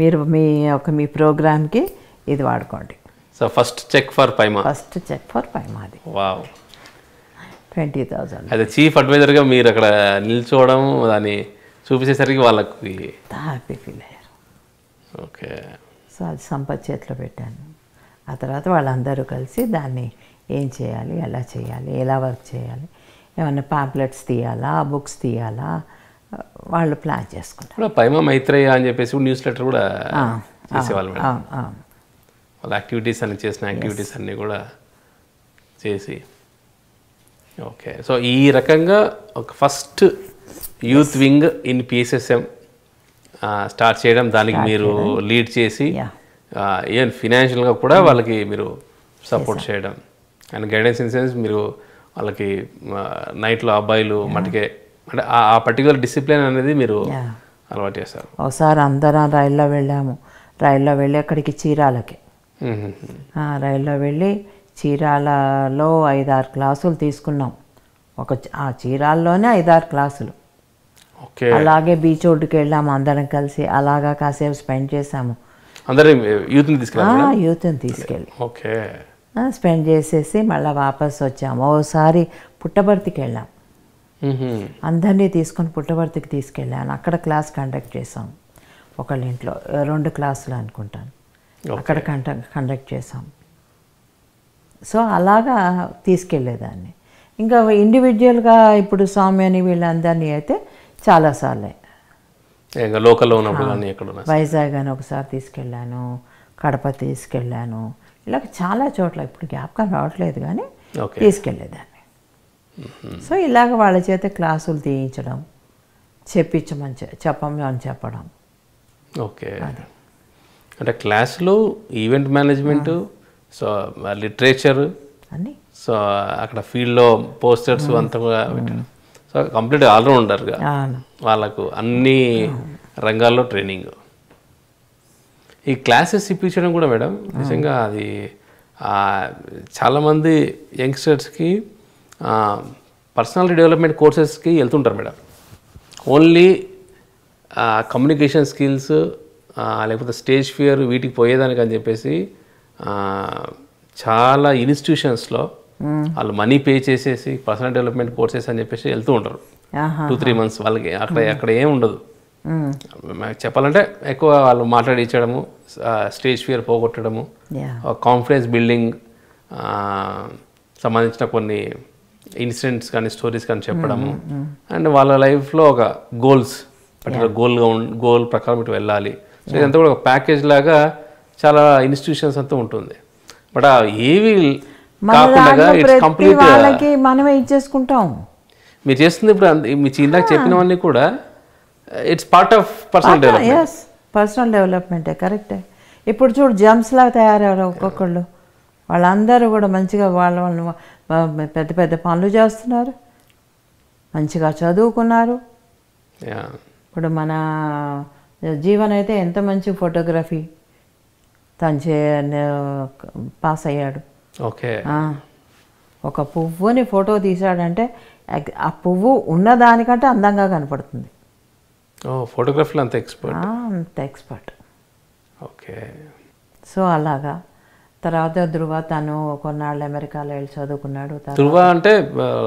మీరు మీ ఒక మీ ప్రోగ్రామ్కి ఇది వాడుకోండి. So first check for పైమా first check for పై మాది వావ్ ట్వంటీ థౌజండ్ అయితే చీఫ్ అడ్వైజర్గా మీరు అక్కడ నిల్చోవడం దాన్ని చూపించేసరికి వాళ్ళకి హ్యాపీ ఫీల్ అయ్యారు ఓకే సో అది సంపత్ చేతిలో పెట్టాను. ఆ తర్వాత వాళ్ళందరూ కలిసి దాన్ని ఏం చేయాలి ఎలా చేయాలి ఎలా వర్క్ చేయాలి ఏమన్నా పాంప్లెట్స్ తీయాలా బుక్స్ తీయాలా వాళ్ళు ప్లాన్ చేసుకున్నారు కూడా పైమా మైత్రేయ అని చెప్పేసి న్యూస్ లెటర్ కూడా చేసేవాళ్ళు. వాళ్ళ యాక్టివిటీస్ అన్ని చేసిన యాక్టివిటీస్ అన్నీ కూడా చేసి. ఓకే. సో ఈ రకంగా ఒక first youth wing in PSSM start చేయడం దానికి మీరు లీడ్ చేసి. ఈవెన్ ఫినాన్షియల్గా కూడా వాళ్ళకి మీరు సపోర్ట్ చేయడం. అండ్ గైడెన్స్ ఇన్ సెన్స్ మీరు వాళ్ళకి నైట్లో అబ్బాయిలు మటుకే అంటే ఆ- పర్టికులర్ డిసిప్లిన్ అనేది మీరు. అలవాటు చేస్తారు ఒకసారి అందరం రైల్లో వెళ్ళాము. రైల్లో వెళ్ళి అక్కడికి చీరాలకి. రైల్లో వెళ్ళి చీరాలలో ఐదారు క్లాసులు తీసుకున్నాం. ఒక ఆ చీరాల్లోనే ఐదారు క్లాసులు. అలాగే బీచ్ ఒడ్డుకి వెళ్ళాము అందరం కలిసి. అలాగా కాసేపు స్పెండ్ చేసాము అందరి యూత్ని తీసుకెళ్ళారు? యూత్ని తీసుకెళ్ళి. ఓకే. స్పెండ్ చేసేసి మళ్ళీ వాపస్ వచ్చాము. ఓసారి పుట్టబర్తికి వెళ్ళాం. అందరినీ తీసుకొని పుట్టబర్తికి తీసుకెళ్ళాను. అక్కడ క్లాస్ కండక్ట్ చేసాం ఒకళ్ళ ఇంట్లో రెండు క్లాసులు అనుకుంటాను. అక్కడ కంట కండక్ట్ చేసాం సో అలాగా తీసుకెళ్ళేదాన్ని. ఇంకా ఇండివిజువల్గా ఇప్పుడు స్వామి అని వీళ్ళందరినీ అయితే చాలాసార్లే లోకల్లో ఉన్నప్పుడు వైజాగ్ అని ఒకసారి తీసుకెళ్ళాను. కడప తీసుకెళ్ళాను. ఇలా చాలా చోట్ల ఇప్పుడు జ్ఞాపకం రావట్లేదు కానీ తీసుకెళ్ళేదాన్ని. సో ఇలాగ వాళ్ళ చేత క్లాసులు తీయించడం చెప్పించమని చెప్పమని చెప్పడం. ఓకే. అంటే క్లాసులు ఈవెంట్ మేనేజ్మెంట్ సో లిటరేచర్ అన్నీ. సో అక్కడ ఫీల్డ్లో పోస్టర్స్ అంతా సో కంప్లీట్ ఆల్రౌండర్గా వాళ్ళకు అన్ని రంగాల్లో ట్రైనింగ్. ఈ క్లాసెస్ ఇప్పించడం కూడా మేడం నిజంగా అది చాలామంది యంగ్స్టర్స్కి పర్సనాలిటీ డెవలప్మెంట్ కోర్సెస్కి వెళ్తుంటారు మేడం. ఓన్లీ కమ్యూనికేషన్ స్కిల్స్ లేకపోతే స్టేజ్ ఫియర్ వీటికి పోయేదానికి అని చెప్పేసి చాలా ఇన్స్టిట్యూషన్స్లో వాళ్ళు మనీ పే చేసేసి పర్సనల్ డెవలప్మెంట్ కోర్సెస్ అని చెప్పేసి వెళ్తూ ఉంటారు. టూ త్రీ మంత్స్ వాళ్ళకి అక్కడ అక్కడ ఏం ఉండదు. చెప్పాలంటే ఎక్కువ వాళ్ళు మాట్లాడించడము స్టేజ్ ఫియర్ పోగొట్టడము కాన్ఫిడెన్స్ బిల్డింగ్ సంబంధించిన కొన్ని ఇన్సిడెంట్స్ కానీ స్టోరీస్ కానీ చెప్పడము. అండ్ వాళ్ళ లైఫ్లో ఒక గోల్స్ పర్టికులర్ గోల్గా గోల్ ప్రకారం ఇటు వెళ్ళాలి. సో ఇదంతా కూడా ఒక ప్యాకేజ్ లాగా చాలా ఇన్స్టిట్యూషన్స్ అంతా ఉంటుంది. బట్ ఏవి కాకుండా ఇట్స్ కంప్లీట్ మనమే ఇచ్చేసుకుంటాం. మీరు చేస్తుంది ఇప్పుడు మీ ఇందాక చెప్పినవన్నీ కూడా it's part of personal development yes personal డెవలప్మెంటే కరెక్టే ఇప్పుడు చూడు జమ్స్ లాగా తయారయ్యారు ఒక్కొక్కళ్ళు. వాళ్ళందరూ కూడా మంచిగా వాళ్ళ వాళ్ళు పెద్ద పెద్ద పనులు చేస్తున్నారు. మంచిగా చదువుకున్నారు. ఇప్పుడు మన జీవన్ అయితే ఎంత మంచి ఫోటోగ్రఫీ తను చే పాస్ అయ్యాడు. ఓకే ఒక పువ్వుని ఫోటో తీశాడంటే ఆ పువ్వు ఉన్నదానికంటే అందంగా కనపడుతుంది. ఫోటోగ్రఫీలో అంత ఎక్స్పర్ట్ అంత ఎక్స్పర్ట్ ఓకే. సో అలాగా. తర్వాత ధృవ తను కొన్నాళ్ళు అమెరికాలో వెళ్ళి చదువుకున్నాడు. ధృవ అంటే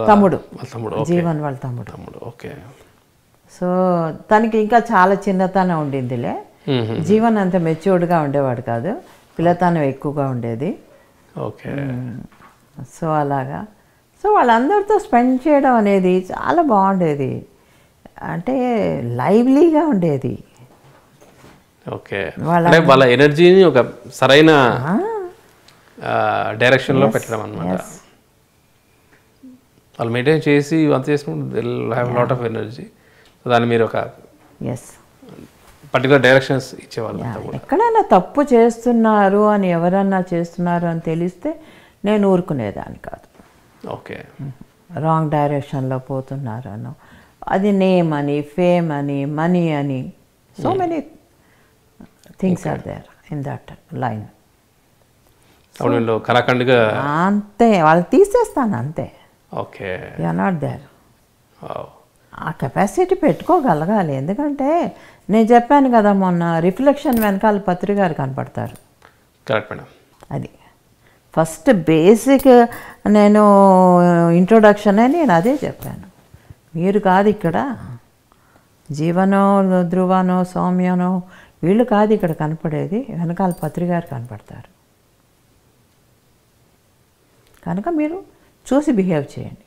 తమ్ముడు. తమ్ముడు జీవన్ వాళ్ళ తమ్ముడు. తమ్ముడు ఓకే. సో తనకి ఇంకా చాలా చిన్నతనం ఉండిందిలే. జీవన్ అంత మెచ్యూర్డ్గా ఉండేవాడు కాదు. పిల్లతనం ఎక్కువగా ఉండేది. ఓకే. సో అలాగా. సో వాళ్ళందరితో స్పెండ్ చేయడం అనేది చాలా బాగుండేది. అంటే లైవ్లీగా ఉండేది. ఓకే. వాళ్ళ- అంటే వాళ్ళ ఎనర్జీని ఒక సరైన డైరెక్షన్లో పెట్టడం అనమాట వాళ్ళు మెయింటైన్ చేసి అంత చేసినప్పుడు have lot of energy so దాన్ని మీరు ఒక ఎస్ పర్టికులర్ డైరెక్షన్స్ ఇచ్చేవాళ్ళు ఎక్కడైనా తప్పు చేస్తున్నారు అని ఎవరన్నా చేస్తున్నారు అని తెలిస్తే నేను ఊరుకునేదాన్ని కాదు. ఓకే. రాంగ్ డైరెక్షన్లో పోతున్నారు అను అది నేమ్ అని ఫేమ్ అని మనీ అని. So many things are there in that line కరాఖండ్గా అంతే వాళ్ళు తీసేస్తాను అంతే. ఓకే. యు నాట్ దేర్ ఆ కెపాసిటీ పెట్టుకోగలగాలి. ఎందుకంటే నేను చెప్పాను కదా మొన్న రిఫ్లెక్షన్ వెనకాల పత్రికారు కనపడతారు. కరెక్ట్ మేడం అది. ఫస్ట్ బేసిక్ నేను ఇంట్రొడక్షనే నేను అదే చెప్పాను. మీరు కాదు ఇక్కడ. జీవనో ధ్రువనో సౌమ్యనో వీళ్ళు కాదు ఇక్కడ కనపడేది. వెనకాల పత్రికారు కనపడతారు. కనుక మీరు చూసి బిహేవ్ చేయండి.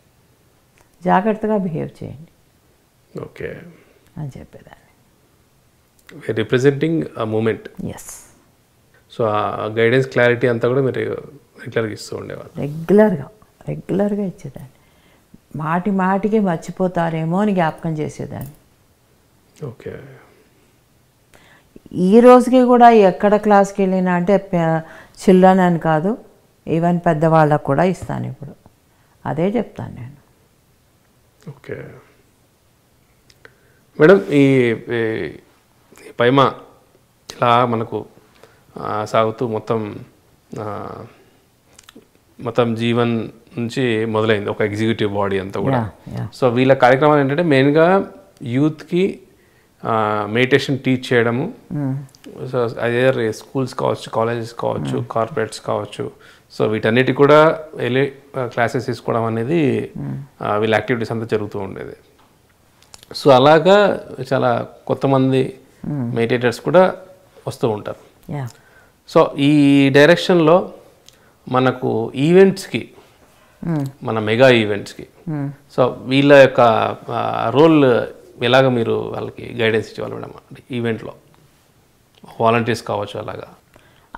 జాగ్రత్తగా బిహేవ్ చేయండి. ఓకే. అని చెప్పేదాన్ని. రిప్రజెంటింగ్ ఆ మూమెంట్ ఎస్ సో ఆ గైడెన్స్ క్లారిటీ అంతా కూడా మీరు రెగ్యులర్గా ఇస్తూ ఉండేవాళ్ళు. రెగ్యులర్గా రెగ్యులర్గా ఇచ్చేదాన్ని. మాటి మాటికి మర్చిపోతారేమో అని జ్ఞాపకం చేసేదాన్ని. ఓకే. ఈ రోజుకి కూడా ఎక్కడ క్లాస్కి వెళ్ళినా అంటే చిల్డ్రన్ అని కాదు ఈవెన్ పెద్దవాళ్ళకు కూడా ఇస్తాను ఇప్పుడు. అదే చెప్తాను నేను. ఓకే. మేడం ఈ పైమ ఇలా మనకు సాగుతూ మొత్తం మొత్తం జీవన్ నుంచి మొదలైంది ఒక ఎగ్జిక్యూటివ్ బాడీ అంతా కూడా. సో వీళ్ళ కార్యక్రమాలు ఏంటంటే మెయిన్గా యూత్కి మెడిటేషన్ టీచ్ చేయడము. సో అదే స్కూల్స్ కావచ్చు కాలేజెస్ కావచ్చు కార్పొరేట్స్ కావచ్చు. సో వీటన్నిటి కూడా వెళ్ళి క్లాసెస్ తీసుకోవడం అనేది ఆ, వీళ్ళ యాక్టివిటీస్ అంతా జరుగుతూ ఉండేది. సో అలాగా చాలా కొంతమంది మెడిటేటర్స్ కూడా వస్తూ ఉంటారు. సో ఈ డైరెక్షన్లో మనకు ఈవెంట్స్కి మన మెగా ఈవెంట్స్కి. సో వీళ్ళ యొక్క రోల్ ఎలాగ మీరు వాళ్ళకి గైడెన్స్ ఇచ్చేవాళ్ళు మేడం ఈవెంట్లో? వాలంటీర్స్ కావచ్చు అలాగా?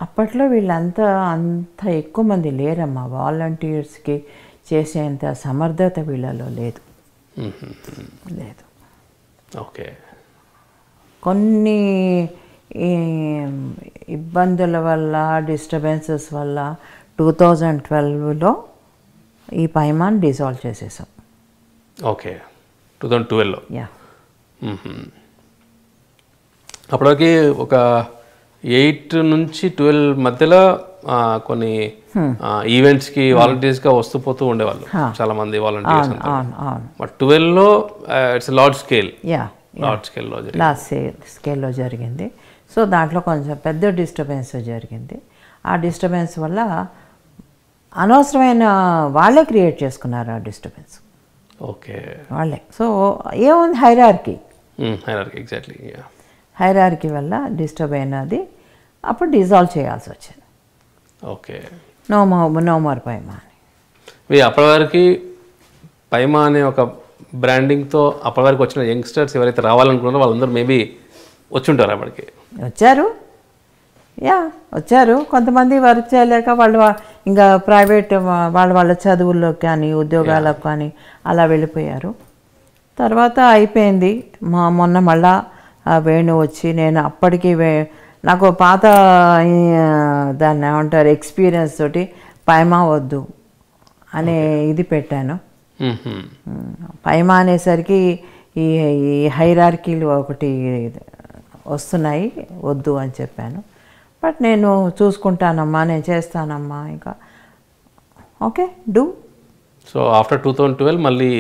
అప్పట్లో వీళ్ళంతా అంత ఎక్కువ మంది లేరమ్మా. వాలంటీర్స్కి చేసేంత సమర్థత వీళ్ళలో లేదు. లేదు. ఓకే. కొన్ని ఈ, ఇబ్బందుల వల్ల డిస్టర్బెన్సెస్ వల్ల టూ థౌజండ్ ట్వెల్వ్లో ఈ పైమాన్ డిజాల్వ్ చేసేసాం. ఓకే. టూ థౌజండ్ ట్వెల్వ్లో. యా. అప్పటికి ఒక ఎయిట్ నుంచి ట్వెల్వ్ మధ్యలో కొన్ని ఈవెంట్స్కి వాలంటీర్స్గా వస్తూ పోతూ ఉండేవాళ్ళు. చాలా మంది volunteers but ట్వెల్వ్లో it's large scale. Yeah large స్కేల్లో లాస్ట్ స్కేల్లో జరిగింది. సో దాంట్లో కొంచెం పెద్ద డిస్టర్బెన్స్ జరిగింది. ఆ డిస్టర్బెన్స్ వల్ల అనవసరమైన వాళ్ళే క్రియేట్ చేసుకున్నారు ఆ డిస్టర్బెన్స్. ఓకే. వాళ్ళే. సో ఏముంది హైరార్కీ? హైరార్కి ఎగ్జాక్ట్లీ హైరార్కీ వల్ల డిస్టర్బ్ అయినది. అప్పుడు డిజాల్వ్ చేయాల్సి వచ్చింది. ఓకే. నో నో మోర్ పైమా అని. అప్పటి వరకు పైమా అనే ఒక బ్రాండింగ్తో అప్పటి వరకు వచ్చిన యంగ్స్టర్స్ ఎవరైతే రావాలనుకున్నారో వాళ్ళందరూ మేబీ వచ్చి ఉంటారు అప్పటికి. వచ్చారు. యా వచ్చారు. కొంతమంది వర్క్ చేయలేక వాళ్ళు ఇంకా ప్రైవేట్ వాళ్ళ వాళ్ళ చదువుల్లోకి కానీ ఉద్యోగాలకు కానీ అలా వెళ్ళిపోయారు. తర్వాత అయిపోయింది. మా మొన్న మళ్ళా వేణు వచ్చి నేను అప్పటికి వే నాకు పాత దాన్ని ఏమంటారు ఎక్స్పీరియన్స్ తోటి పైమా వద్దు అనే ఇది పెట్టాను. పైమా అనేసరికి ఈ ఈ హైరార్కీలు ఒకటి వస్తున్నాయి వద్దు అని చెప్పాను. బట్ నేను చూసుకుంటానమ్మా నేను చేస్తానమ్మా ఇంకా. Okay do. So after two thousand twelve మళ్ళీ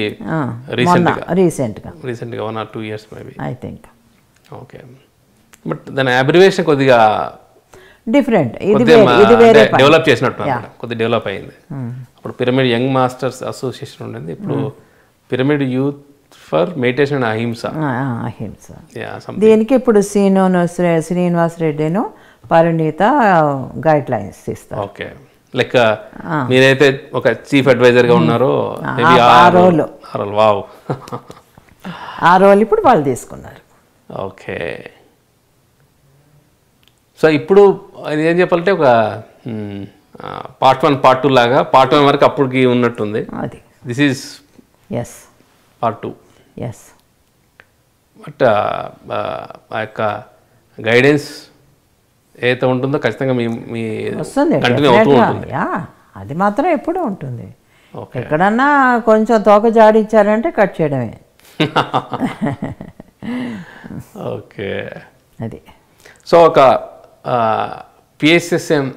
రీసెంట్గా. రీసెంట్గా. రీసెంట్గా one or two years maybe. I think. Okay. But దాని అబ్రివేషన్ కొద్దిగా డిఫరెంట్ ఇది ఇది వేరే. డెవలప్ చేసినట్టు కొద్దిగా డెవలప్ అయింది. అప్పుడు పిరమిడ్ యంగ్ మాస్టర్స్ అసోసియేషన్ ఉండేది. ఇప్పుడు pyramid youth for meditation and Ahimsa Ahimsa దీనికి ఇప్పుడు శ్రీను శ్రీనివాస్ రెడ్డిను పరిణీత గైడ్ లైన్స్ ఇస్తారు. ఓకే. లెక్క మీరైతే ఒక చీఫ్ అడ్వైజర్గా ఉన్నారో ఆ- role. వావ్. ఆ రోల్ ఇప్పుడు వాళ్ళు తీసుకున్నారు. ఓకే. సో ఇప్పుడు ఏం చెప్పాలంటే ఒక పార్ట్ వన్ పార్ట్ టూ లాగా పార్ట్ వన్ వరకు అప్పటికి ఉన్నట్టుంది. అది. This is yes part two yes but ఆ యొక్క గైడెన్స్ ఏదైతే ఉంటుందో ఖచ్చితంగా మీ మీ వస్తుంది కంటిన్యూ అవుతూ definitely. ఉంటుంది. యా అది మాత్రం ఎప్పుడూ ఉంటుంది. ఎక్కడన్నా కొంచెం తోక జాడించారంటే కట్ చేయడమే. ఓకే. అది. సో ఒక పిఎస్ఎస్ఎం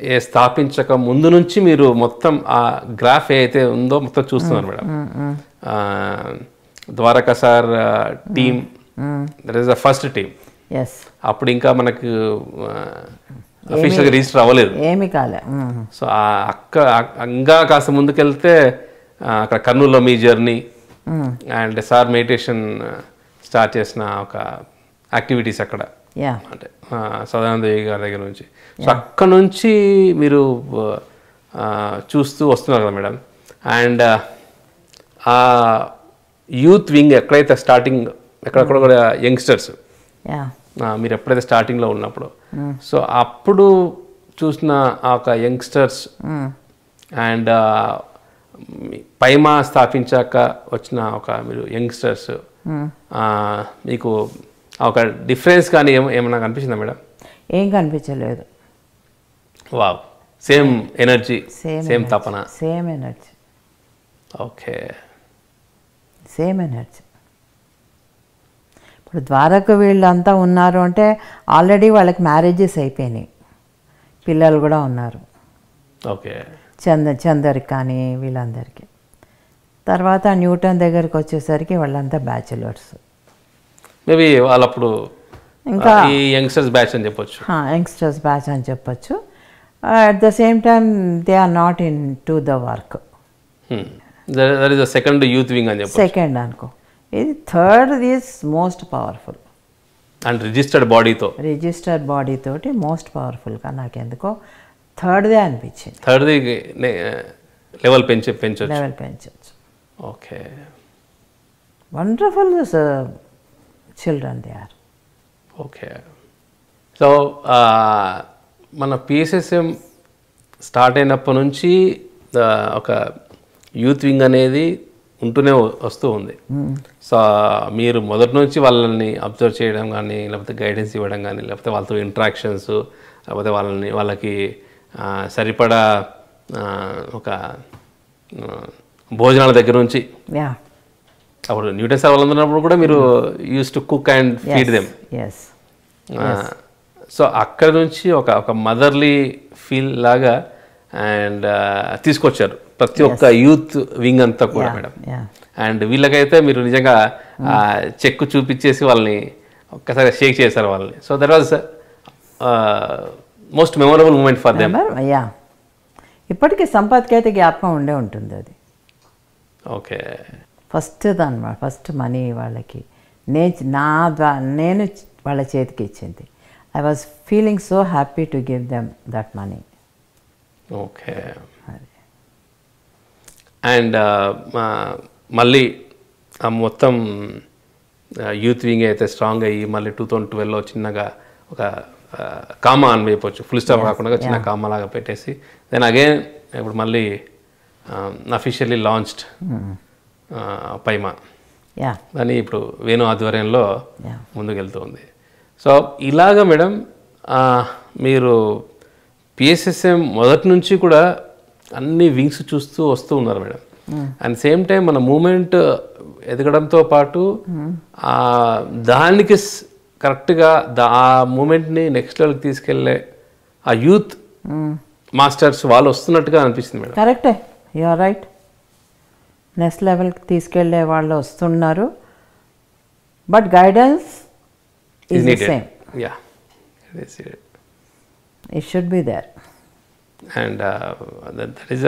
ఏ స్థాపించక ముందు నుంచి మీరు మొత్తం ఆ గ్రాఫ్ ఏదైతే ఉందో మొత్తం చూస్తున్నారు madam. Dwaraka sir team. That is the first team అప్పుడు ఇంకా మనకు అఫీషియల్గా రిజిస్టర్ అవ్వలేదు. ఏమి కాలే. సో ఆ అక్క ఇంకా కాస్త ముందుకెళ్తే అక్కడ కర్నూలులో మీ journey and sir meditation start చేసిన ఒక యాక్టివిటీస్ అక్కడ. అంటే సదానందయ్య గారి దగ్గర నుంచి. సో అక్కడ నుంచి మీరు చూస్తూ వస్తున్నారు కదా మేడం. అండ్ ఆ యూత్ వింగ్ ఎక్కడైతే స్టార్టింగ్ ఎక్కడెక్కడ కూడా యంగ్స్టర్స్ యా మీరు ఎప్పుడైతే స్టార్టింగ్లో ఉన్నప్పుడు. సో అప్పుడు చూసిన ఆ ఒక యంగ్స్టర్స్ అండ్ పైమా స్థాపించాక వచ్చిన ఒక మీరు యంగ్స్టర్స్ మీకు ఒక డిఫరెన్స్ కానీ ఏమ ఏమన్నా కనిపించిందా మేడం? ఏం కనిపించలేదు. Wow. Same energy same same తపన. Same energy okay. Same energy ఇప్పుడు ద్వారకు వీళ్ళంతా ఉన్నారు అంటే ఆల్రెడీ వాళ్ళకి మ్యారేజెస్ అయిపోయినాయి. పిల్లలు కూడా ఉన్నారు. ఓకే. చంద చందరికి కానీ వీళ్ళందరికీ. తర్వాత న్యూటన్ దగ్గరికి వచ్చేసరికి వాళ్ళంతా బ్యాచులర్స్. మేబీ వాళ్ళప్పుడు ఇంకా యంగ్స్టర్స్ బ్యాచ్ అని చెప్పొచ్చు. యంగ్స్టర్స్ బ్యాచ్ అని చెప్పొచ్చు. At the same time they are not into the work. Second youth wing అని సెకండ్ అనుకో. ఇది third is most powerful and registered బాడీతో registered body తోటి మోస్ట్ పవర్ఫుల్గా నాకు ఎందుకో థర్డ్దే అనిపించింది. థర్డ్ది లెవెల్ పెంచి పెంచొచ్చు. లెవెల్ పెంచవచ్చు okay. Wonderful children they are okay. So మన పిఎస్ఎస్ఎం స్టార్ట్ అయినప్పటి నుంచి ఒక యూత్ వింగ్ అనేది ఉంటూనే వస్తూ ఉంది సో మీరు మొదటి నుంచి వాళ్ళని అబ్జర్వ్ చేయడం కానీ లేకపోతే గైడెన్స్ ఇవ్వడం కానీ లేకపోతే వాళ్ళతో ఇంట్రాక్షన్స్ లేకపోతే వాళ్ళని వాళ్ళకి సరిపడా ఒక భోజనాల దగ్గర నుంచి అప్పుడు న్యూటన్ సార్ వాళ్ళు ఉన్నప్పుడు కూడా మీరు use to cook and feed them so అక్కడ నుంచి ఒక ఒక మదర్లీ ఫీల్ లాగా అండ్ తీసుకొచ్చారు. ప్రతి ఒక్క యూత్ వింగ్ అంతా కూడా మేడం. యా అండ్ వీళ్ళకైతే మీరు నిజంగా చెక్ చూపించేసి వాళ్ళని ఒక్కసారి షేక్ చేశారు వాళ్ళని. So that was most memorable moment for them yeah ఇప్పటికీ సంపత్కి అయితే జ్ఞాపకం ఉండే ఉంటుంది అది. ఓకే ఫస్ట్ దాని ఫస్ట్ మనీ వాళ్ళకి. నే నా ద్వా- నేను వాళ్ళ చేతికి ఇచ్చింది. I was feeling so happy to give them that money okay and మళ్ళీ ఆ మొత్తం యూత్ వింగ్ అయితే స్ట్రాంగ్ అయ్యి మళ్ళీ టూ థౌజండ్ ట్వెల్వ్లో చిన్నగా ఒక కామా అని చెప్పొచ్చు. ఫుల్ స్టాప్ కాకుండా చిన్న కామా లాగా పెట్టేసి దెన్ అగైన్ ఇప్పుడు మళ్ళీ అఫీషియల్లీ లాంచ్డ్ పైమా. యా అని ఇప్పుడు వేణు ఆధ్వర్యంలో Yeah. ముందుకెళ్తుంది. సో ఇలాగ మేడం మీరు పిఎస్ఎస్ఎం మొదటి నుంచి కూడా అన్ని వింగ్స్ చూస్తూ వస్తూ ఉన్నారు మేడం. అండ్ సేమ్ టైం మన మూమెంట్ ఎదగడంతో పాటు ఆ దానికి కరెక్ట్గా ఆ మూమెంట్ని నెక్స్ట్ లెవెల్కి తీసుకెళ్ళే ఆ యూత్ మాస్టర్స్ వాళ్ళు వస్తున్నట్టుగా అనిపిస్తుంది మేడం. కరెక్టే. You are right. నెక్స్ట్ లెవెల్కి తీసుకెళ్ళే వాళ్ళు వస్తున్నారు. But guidance. Same. It should be there and that is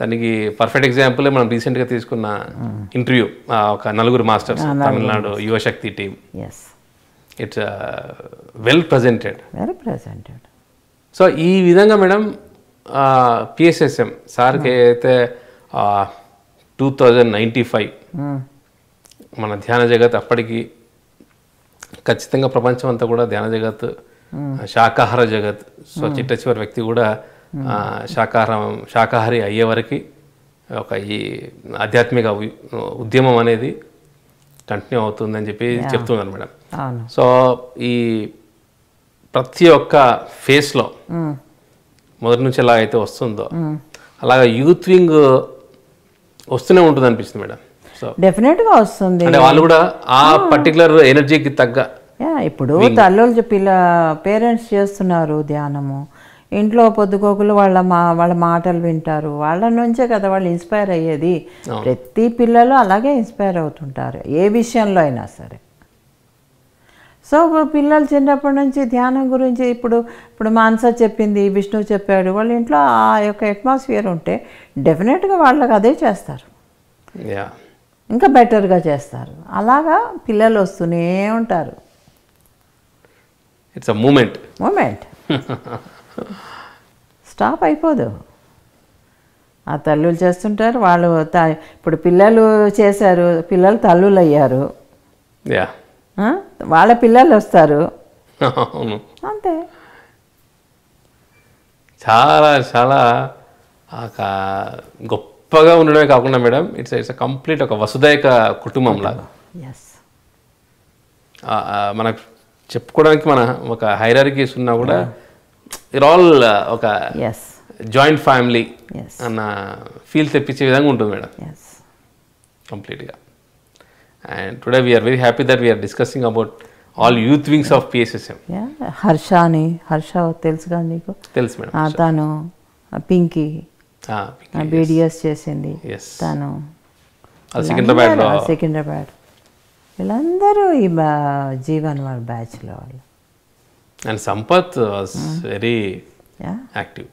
దానికి పర్ఫెక్ట్ ఎగ్జాంపుల్ మనం రీసెంట్గా తీసుకున్న ఇంటర్వ్యూ ఒక నలుగురు masters Tamil Nadu Yuvashakti team it's well presented very presented so ఈ విధంగా మేడం పిఎస్ఎస్ఎం సార్కి అయితే టూ థౌజండ్ నైంటీ ఫైవ్ మన ధ్యాన జగత్ అప్పటికి ఖచ్చితంగా ప్రపంచం అంతా కూడా ధ్యాన జగత్ శాకాహార జగత్ సో చిట్ట చివరి వ్యక్తి కూడా శాకాహారం శాకాహారి అయ్యే వరకు ఒక ఈ ఆధ్యాత్మిక ఉద్యమం అనేది కంటిన్యూ అవుతుందని చెప్పి చెప్తున్నారు మేడం. సో ఈ ప్రతి ఒక్క ఫేస్లో మొదటి నుంచి ఎలా అయితే వస్తుందో అలాగా యూత్ వింగ్ వస్తూనే ఉంటుంది అనిపిస్తుంది మేడం. సో డెఫినెట్గా వస్తుంది. అంటే వాళ్ళు కూడా ఆ పర్టికులర్ ఎనర్జీకి తగ్గ ఇప్పుడు తల్లులు పిల్ల పేరెంట్స్ చేస్తున్నారు ధ్యానము. ఇంట్లో పొద్దుకోకులు వాళ్ళ మా వాళ్ళ మాటలు వింటారు. వాళ్ళ నుంచే కదా వాళ్ళు ఇన్స్పైర్ అయ్యేది. ప్రతి పిల్లలు అలాగే ఇన్స్పైర్ అవుతుంటారు. ఏ విషయంలో అయినా సరే. సో పిల్లలు చిన్నప్పటి నుంచి ధ్యానం గురించి ఇప్పుడు ఇప్పుడు మాన్స చెప్పింది విష్ణు చెప్పాడు. వాళ్ళ ఇంట్లో ఆ యొక్క అట్మాస్ఫియర్ ఉంటే డెఫినెట్గా వాళ్ళకి అదే చేస్తారు. ఇంకా బెటర్గా చేస్తారు. అలాగా పిల్లలు వస్తూనే ఉంటారు. It's a moment moment stop అయిపోదు. ఆ తల్లులు చేస్తుంటారు వాళ్ళు త- ఇప్పుడు పిల్లలు చేశారు పిల్లలు తల్లులు అయ్యారు? వాళ్ళ పిల్లలు వస్తారు. అంతే. చాలా చాలా ఒక గొప్పగా ఉండడమే కాకుండా మేడం ఇట్స్ ఇట్స్ కంప్లీట్ ఒక వసుదైక కుటుంబం. లాగా ఎస్ ఆ, ఆ, మనకు చెప్పుకోవడానికి మన ఒక హైరారికీస్ ఉన్నా కూడా ఇర్ ఆల్ ఒక ఎస్ జాయింట్ ఫ్యామిలీ అన్న ఫీల్ తెప్పించే విధంగా ఉంటుంది మేడం. కంప్లీట్గా and today we're very happy that we're discussing about all youth wings of PSSM yeah Harsha అని హర్ష తెలుసు కదా నీకు? తెలుసు మేడం తను పింకీ బీడిఎస్ చేసింది. తను. సికింద్రాబాద్లో వీళ్ళందరూ సికింద్రాబాద్ వీళ్ళందరూ ఈ బా జీవన్ వాళ్ళ బ్యాచ్లో వాళ్ళు. And Sampath was very active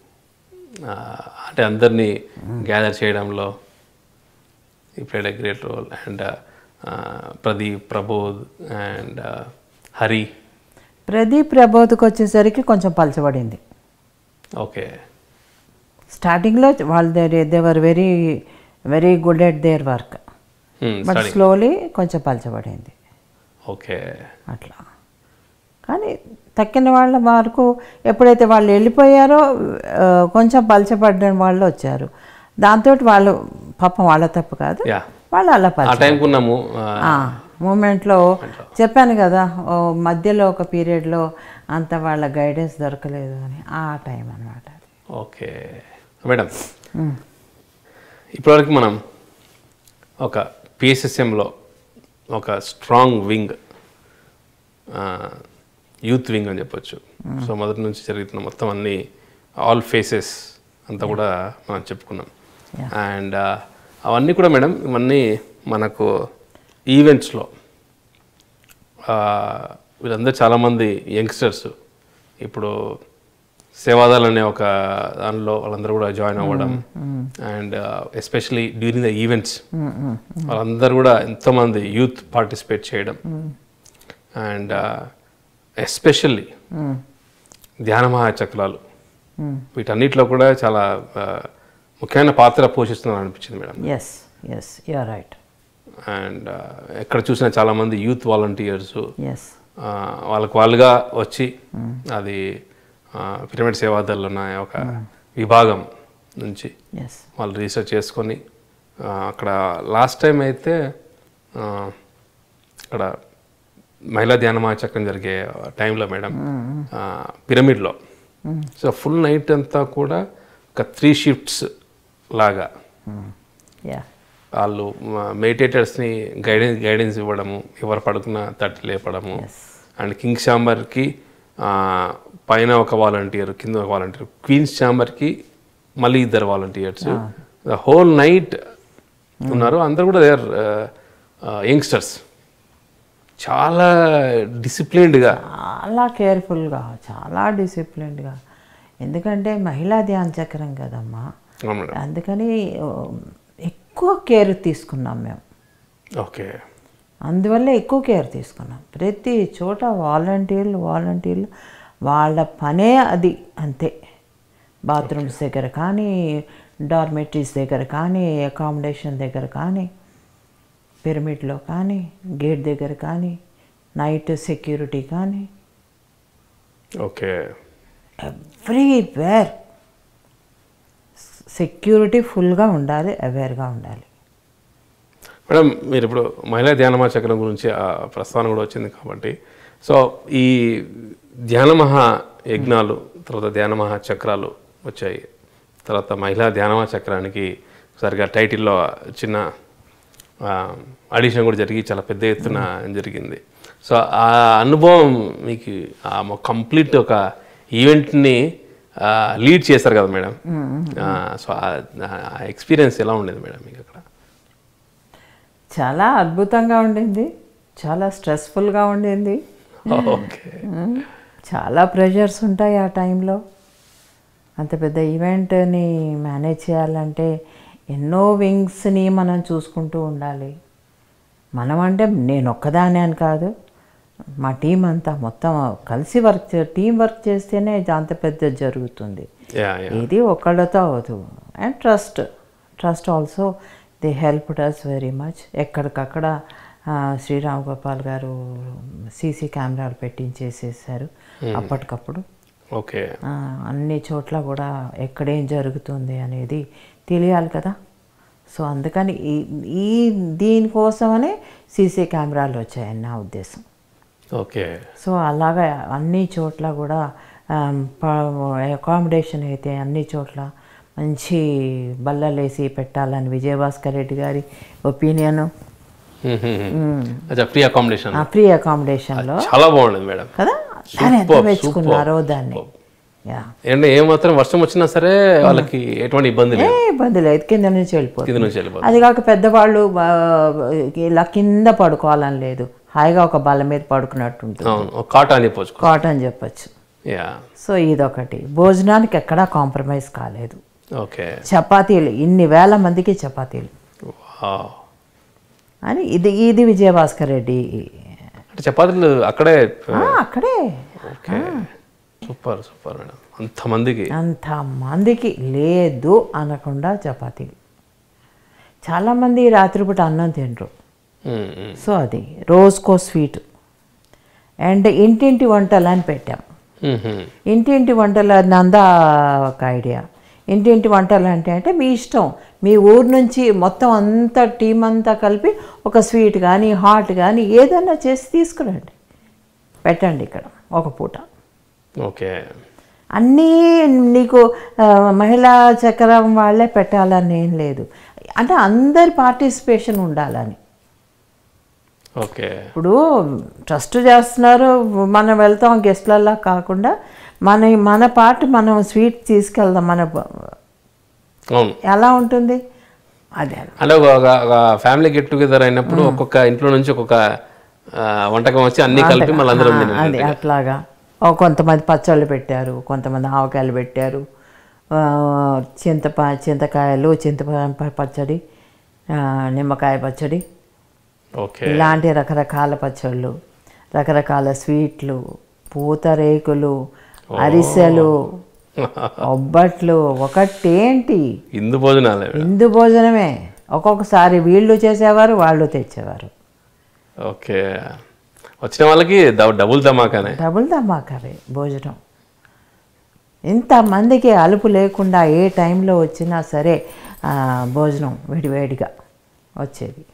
అంటే అందరినీ గ్యాదర్ చేయడంలో ఈ played a great role and Pradeep Prabodh and Hari Pradeep ప్రబోధ్కి వచ్చేసరికి కొంచెం పలచబడింది. ఓకే స్టార్టింగ్లో వాళ్ళు they were very very good at their work Hmm, but. Slowly కొంచెం పలచబడింది. ఓకే అట్లా. కానీ తక్కిన వాళ్ళ వరకు ఎప్పుడైతే వాళ్ళు వెళ్ళిపోయారో కొంచెం పలచబడిన వాళ్ళు వచ్చారు. దాంతో వాళ్ళు పాపం వాళ్ళ తప్పు కాదు. వాళ్ళు అలా ఆ పలచ టైంకి ఉన్నాము ఆ, మూమెంట్లో చెప్పాను కదా మధ్యలో ఒక పీరియడ్లో అంత వాళ్ళ గైడెన్స్ దొరకలేదు అని. ఆ టైం అనమాట ఓకే. మేడం ఇప్పటివరకు మనం ఒక పిఎస్ఎస్ఎంలో ఒక స్ట్రాంగ్ వింగ్ యూత్ వింగ్ అని చెప్పొచ్చు. సో మొదటి నుంచి జరుగుతున్న మొత్తం అన్ని ఆల్ ఫేసెస్ అంతా కూడా మనం చెప్పుకున్నాం. అండ్ అవన్నీ కూడా మేడం ఇవన్నీ మనకు ఈవెంట్స్లో వీళ్ళందరూ చాలామంది యంగ్స్టర్స్ ఇప్పుడు సేవాదాలు అనే ఒక దానిలో వాళ్ళందరూ కూడా జాయిన్ అవ్వడం and especially during the events వాళ్ళందరూ కూడా ఎంతోమంది యూత్ పార్టిసిపేట్ చేయడం. అండ్ ఎస్పెషల్లీ ధ్యాన మహాచక్రాలు. వీటన్నిటిలో కూడా చాలా ముఖ్యమైన పాత్ర పోషిస్తున్నారు అనిపించింది madam. Yes yes you're right and ఎక్కడ చూసినా చాలామంది యూత్ వాలంటీర్స్ వాళ్ళకు వాళ్ళుగా వచ్చి అది పిరమిడ్ సేవాదల్లో ఉన్న ఒక విభాగం నుంచి వాళ్ళు రీసెర్చ్ చేసుకొని అక్కడ లాస్ట్ టైం అయితే అక్కడ మహిళా ధ్యాన చక్రం జరిగే టైంలో మేడం పిరమిడ్లో. సో ఫుల్ నైట్ అంతా కూడా ఒక త్రీ షిఫ్ట్స్ లాగా. వాళ్ళు మెడిటేటర్స్ని గైడెన్స్ గైడెన్స్ ఇవ్వడము ఎవరు పడుకున్న తట్టి లేపడము. అండ్ కింగ్ ఛాంబర్కి పైన ఒక వాలంటీర్ కింద ఒక వాలంటీర్ క్వీన్స్ ఛాంబర్కి మళ్ళీ ఇద్దరు వాలంటీర్స్. ద హోల్ నైట్ ఉన్నారు. అందరు కూడా దే ఆర్ యంగ్స్టర్స్. చాలా డిసిప్లిన్డ్గా చాలా కేర్ఫుల్గా చాలా డిసిప్లిన్డ్గా ఎందుకంటే మహిళా ధ్యాన చక్రం కదమ్మా. అందుకని ఎక్కువ కేర్ తీసుకున్నాం మేము. ఓకే. అందువల్ల ఎక్కువ కేర్ తీసుకున్నాం. ప్రతి చోట వాలంటీర్లు వాలంటీర్లు వాళ్ళ పనే అది అంతే. బాత్రూమ్స్ దగ్గర కానీ డార్మెటరీస్ దగ్గర కానీ అకామిడేషన్ దగ్గర కానీ. పిరమిడ్లో కానీ గేట్ దగ్గర కానీ నైట్ సెక్యూరిటీ కానీ. ఓకే. ఎవ్రీవేర్ సెక్యూరిటీ ఫుల్గా ఉండాలి అవేర్గా ఉండాలి. మేడం మీరు ఇప్పుడు మహిళా ధ్యాన చక్రం గురించి ఆ ప్రస్తావన కూడా వచ్చింది కాబట్టి. సో ఈ ధ్యాన మహా యజ్ఞాలు తర్వాత ధ్యాన మహా చక్రాలు వచ్చాయి. తర్వాత మహిళా ధ్యాన చక్రానికి సరిగా టైటిల్లో చిన్న ఆడిషన్ కూడా జరిగి చాలా పెద్ద ఎత్తున జరిగింది. సో ఆ అనుభవం మీకు ఆ కంప్లీట్ ఒక ఈవెంట్ని లీడ్ చేస్తారు కదా మేడం? సో ఆ ఎక్స్పీరియన్స్ ఎలా ఉండేది మేడం మీకు అక్కడ? చాలా అద్భుతంగా ఉండింది. చాలా స్ట్రెస్ఫుల్గా ఉండింది. ఓకే. చాలా ప్రెషర్స్ ఉంటాయి ఆ టైంలో. అంత పెద్ద ఈవెంట్ని మేనేజ్ చేయాలంటే ఎన్నో వింగ్స్ని మనం చూసుకుంటూ ఉండాలి. మనం అంటే నేను ఒక్కదానే అని కాదు. మా టీం అంతా మొత్తం కలిసి వర్క్ టీం వర్క్ చేస్తేనే అంత పెద్ద జరుగుతుంది. ఇది ఒక్కళ్ళతో అవదు and trust. Trust also they help does very much ఎక్కడికక్కడ శ్రీరామ్ గోపాల్ గారు సీసీ కెమెరాలు పెట్టించేసేసారు. అప్పటికప్పుడు. ఓకే. అన్ని చోట్ల కూడా ఎక్కడేం జరుగుతుంది అనేది తెలియాలి కదా. సో అందుకని ఈ ఈ దీనికోసమనే సీసీ కెమెరాలు వచ్చాయని నా ఉద్దేశం. ఓకే. సో అలాగా అన్ని చోట్ల కూడా అకామిడేషన్ అయితే అన్ని చోట్ల మంచి బల్లలేసి పెట్టాలని విజయభాస్కర్ రెడ్డి గారి ఒపీనియన్. ఫ్రీ అకామిడేషన్ ఫ్రీ అకామిడేషన్లో చాలా బాగుండేది మేడం. కదా? దాన్ని ఎంత Superb, మెచ్చుకున్నారో దాన్ని. యా. ఏంటంటే ఏమాత్రం వర్షం వచ్చినా సరే వాళ్ళకి ఎటువంటి ఇబ్బంది లేదు. ఇబ్బంది లేదు. కింద నుంచి వెళ్ళిపోతుంది. కింద నుంచి వెళ్ళిపోతుంది. అది కాక పెద్దవాళ్ళు ఇలా కింద పడుకోవాలని లేదు. హాయిగా ఒక బల్ల మీద పడుకున్నట్టు ఉంటుంది అవును ఒక కాట్ అని చెప్పొచ్చు. కాటన్ చెప్పచ్చు. యా. సో ఇదొకటి. భోజనానికి ఎక్కడా కాంప్రమైజ్ కాలేదు. ఓకే. చపాతీలు ఇన్ని వేల మందికి చపాతీలు. అని ఇది ఇది విజయభాస్కర్ రెడ్డి. అంటే చపాతీలు అక్కడే అక్కడే. ఓకే. Super super madam. అంతమందికి. అంత మందికి లేదు అనకుండా చపాతీలు చాలామంది రాత్రిపూట అన్నం తినరు. సో అది రోజుకో స్వీట్. అండ్ ఇంటింటి వంటలు అని పెట్టాం. ఇంటింటి వంటలు అది నందా ఒక ఐడియా. ఇంటింటి వంటలు అంటే అంటే మీ ఇష్టం. మీ ఊరు నుంచి మొత్తం అంతా టీం అంతా కలిపి ఒక స్వీట్ కానీ హాట్ కానీ ఏదైనా చేసి తీసుకురండి. పెట్టండి ఇక్కడ ఒక పూట. ఓకే. అన్నీ నీకు మహిళా చక్రం వాళ్ళే పెట్టాలని ఏం లేదు. అంటే అందరి పార్టిసిపేషన్ ఉండాలని. ఓకే. ఇప్పుడు ట్రస్ట్ చేస్తున్నారు మనం వెళ్తాం గెస్ట్లలా కాకుండా మన మన పార్ట్ మనం స్వీట్ తీసుకెళ్దాం మన ఎలా ఉంటుంది? అదే. అంటే ఒక ఫ్యామిలీ గెట్ టుగెదర్ అయినప్పుడు ఒక్కొక్క ఇంట్లో నుంచి ఒక్కొక్క వంటకం వచ్చి అన్ని కలిపి మళ్ళీ అందరూ అట్లాగా. కొంతమంది పచ్చళ్ళు పెట్టారు కొంతమంది ఆవకాయలు పెట్టారు. చింతప చింతకాయలు చింతప పచ్చడి నిమ్మకాయ పచ్చడి. ఇలాంటి రకరకాల పచ్చళ్ళు రకరకాల స్వీట్లు పూతరేకులు అరిసెలు ఒబ్బట్లు ఒకటేంటి? ఇందు భోజనాలే. ఇందు భోజనమే. ఒక్కొక్కసారి వీళ్ళు చేసేవారు వాళ్ళు తెచ్చేవారు. ఓకే. వచ్చిన వాళ్ళకి డబుల్ ధమాకానే. డబుల్ ధమాకావే భోజనం. ఇంతమందికి అలుపు లేకుండా ఏ టైంలో వచ్చినా సరే భోజనం వేడివేడిగా వచ్చేది.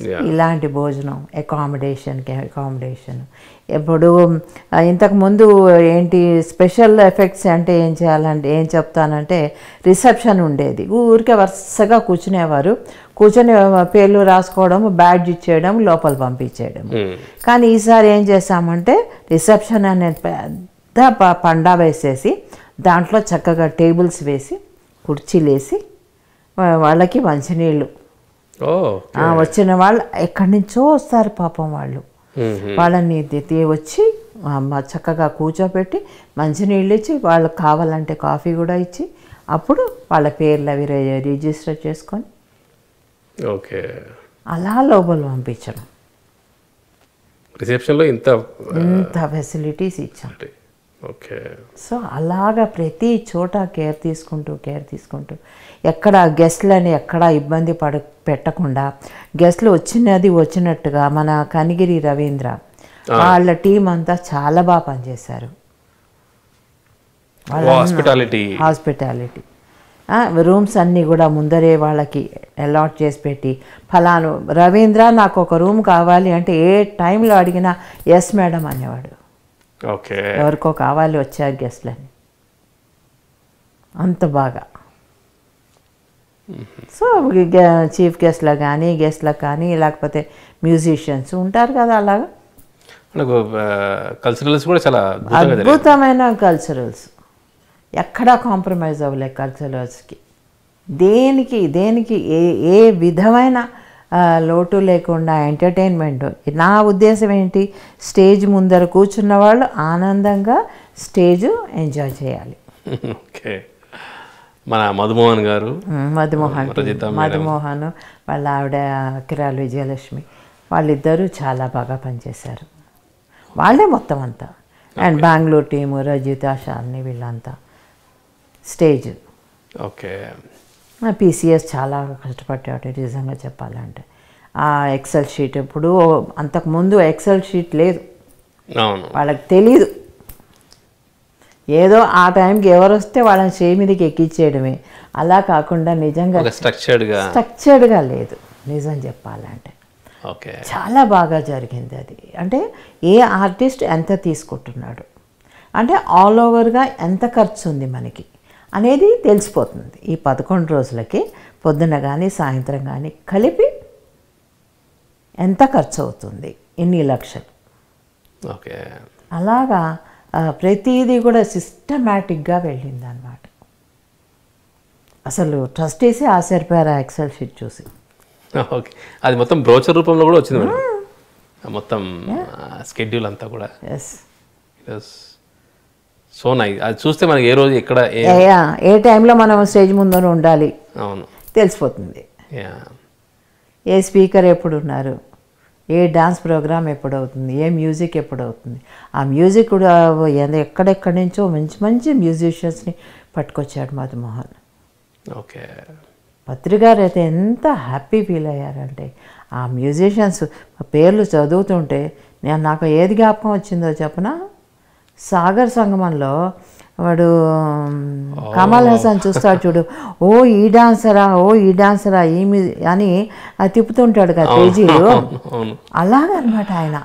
ఇలాంటి భోజనం అకామిడేషన్కి అకామిడేషన్ ఇప్పుడు ఇంతకుముందు ఏంటి స్పెషల్ ఎఫెక్ట్స్ అంటే ఏం చేయాలంటే ఏం చెప్తానంటే రిసెప్షన్ ఉండేది. ఊరికే వరుసగా కూర్చునేవారు. కూర్చొని పేర్లు రాసుకోవడం బ్యాడ్జ్ ఇచ్చేయడం లోపల పంపించేయడం. మ్మ్. కానీ ఈసారి ఏం చేసామంటే రిసెప్షన్ అనే పెద్ద ప- పండా వేసేసి దాంట్లో చక్కగా టేబుల్స్ వేసి కుర్చీలు వేసి వా- వాళ్ళకి మంచినీళ్ళు వచ్చిన వాళ్ళు ఎక్కడి నుంచో వస్తారు పాపం వాళ్ళు. వాళ్ళని వచ్చి చక్కగా కూర్చోపెట్టి మంచినీళ్ళు ఇచ్చి వాళ్ళకి కావాలంటే కాఫీ కూడా ఇచ్చి అప్పుడు వాళ్ళ పేర్లు అవి రిజిస్టర్ చేసుకొని ఓకే. అలా లోపల పంపించడం. రిసెప్షన్లో ఇంత ఇంత ఫెసిలిటీస్ ఇచ్చాం. ఓకే. సో అలాగా ప్రతి చోట కేర్ తీసుకుంటూ కేర్ తీసుకుంటూ. ఎక్కడ గెస్ట్లని ఎక్కడ ఇబ్బంది పడ పెట్టకుండా గెస్ట్లు వచ్చినది వచ్చినట్టుగా మన కనిగిరి రవీంద్ర వాళ్ళ టీం అంతా చాలా బాగా పనిచేశారు. హాస్పిటాలిటీ హాస్పిటాలిటీ రూమ్స్ అన్నీ కూడా ముందరే వాళ్ళకి అలాట్ చేసి పెట్టి ఫలాను రవీంద్ర నాకు ఒక రూమ్ కావాలి అంటే ఏ టైంలో అడిగినా ఎస్ మేడం అనేవాడు. ఓకే. ఎవరికో కావాలి వచ్చారు గెస్ట్లని అంత బాగా. సో చీఫ్ గెస్ట్లకు కానీ గెస్ట్లకు కానీ లేకపోతే మ్యూజిషియన్స్ ఉంటారు కదా అలాగా? కల్చరల్స్ కూడా చాలా అద్భుతమైన కల్చరల్స్ ఎక్కడా కాంప్రమైజ్ అవ్వలే కల్చరల్స్కి దేనికి దేనికి ఏ ఏ విధమైన లోటు లేకుండా ఎంటర్టైన్మెంట్. నా ఉద్దేశం ఏంటి? స్టేజ్ ముందర కూర్చున్న వాళ్ళు ఆనందంగా స్టేజ్ ఎంజాయ్ చేయాలి. ఓకే. మన మధుమోహన్ గారు మధుమోహన్. మధుమోహన్ వాళ్ళ ఆవిడ కిరాలు విజయలక్ష్మి వాళ్ళిద్దరూ చాలా బాగా పనిచేశారు. వాళ్ళే మొత్తం అంతా. అండ్ బెంగళూరు టీము రజిత షాలిని వీళ్ళంతా. స్టేజ్. ఓకే. పీసీఎస్ చాలా కష్టపడ్డాడు నిజంగా చెప్పాలంటే. ఆ ఎక్సెల్ షీట్ ఇప్పుడు అంతకుముందు ఎక్సెల్ షీట్ లేదు. వాళ్ళకి తెలీదు. ఏదో ఆ టైంకి ఎవరు వస్తే వాళ్ళని చేయి మీదకి ఎక్కించేయడమే అలా కాకుండా నిజంగా స్ట్రక్చర్డ్గా స్ట్రక్చర్డ్గా లేదు నిజం చెప్పాలంటే. ఓకే. చాలా బాగా జరిగింది అది. అంటే ఏ ఆర్టిస్ట్ ఎంత తీసుకుంటున్నాడు? అంటే ఆల్ ఓవర్గా ఎంత ఖర్చు ఉంది మనకి? అనేది తెలిసిపోతుంది. ఈ పదకొండు రోజులకి పొద్దున కానీ సాయంత్రం కానీ కలిపి ఎంత ఖర్చు అవుతుంది ఇన్ని లక్షలు. ఓకే. అలాగా ప్రతిదీ కూడా సిస్టమేటిక్గా వెళ్ళింది అనమాట అసలు ట్రస్టీసే ఆశ్చర్యపోయారు ఆ ఎక్సెల్ షీట్ చూసి. ఓకే. అది మొత్తం బ్రోచర్ రూపంలో కూడా వచ్చింది మొత్తం స్కెడ్యూల్ అంతా కూడా. ఎస్. సో నై అది చూస్తే మనకి ఏ రోజు ఎక్కడ ఏ టైంలో మనం స్టేజ్ ముందర ఉండాలి అవును. తెలిసిపోతుంది. ఏ స్పీకర్ ఎప్పుడు ఉన్నారు ఏ డాన్స్ ప్రోగ్రామ్ ఎప్పుడు అవుతుంది ఏ మ్యూజిక్ ఎప్పుడు అవుతుంది ఆ మ్యూజిక్ కూడా ఎక్కడెక్కడి నుంచో మంచి మంచి మ్యూజిషియన్స్ని పట్టుకొచ్చాడు మధుమోహన్. ఓకే. పత్రి గారు అయితే ఎంత హ్యాపీ ఫీల్ అయ్యారంటే ఆ మ్యూజిషియన్స్ పేర్లు చదువుతుంటే నేను నాకు ఏది జ్ఞాపకం వచ్చిందో చెప్పనా? సాగర్ సంగమంలో వాడు కమల్ హాసన్ చూస్తాడు చూడు. ఓ ఈ డాన్సరా ఓ ఈ డాన్సరా ఈ మ్యూ అని తిప్పుతుంటాడు కదా పేజీలు. అవును. అలాగనమాట ఆయన.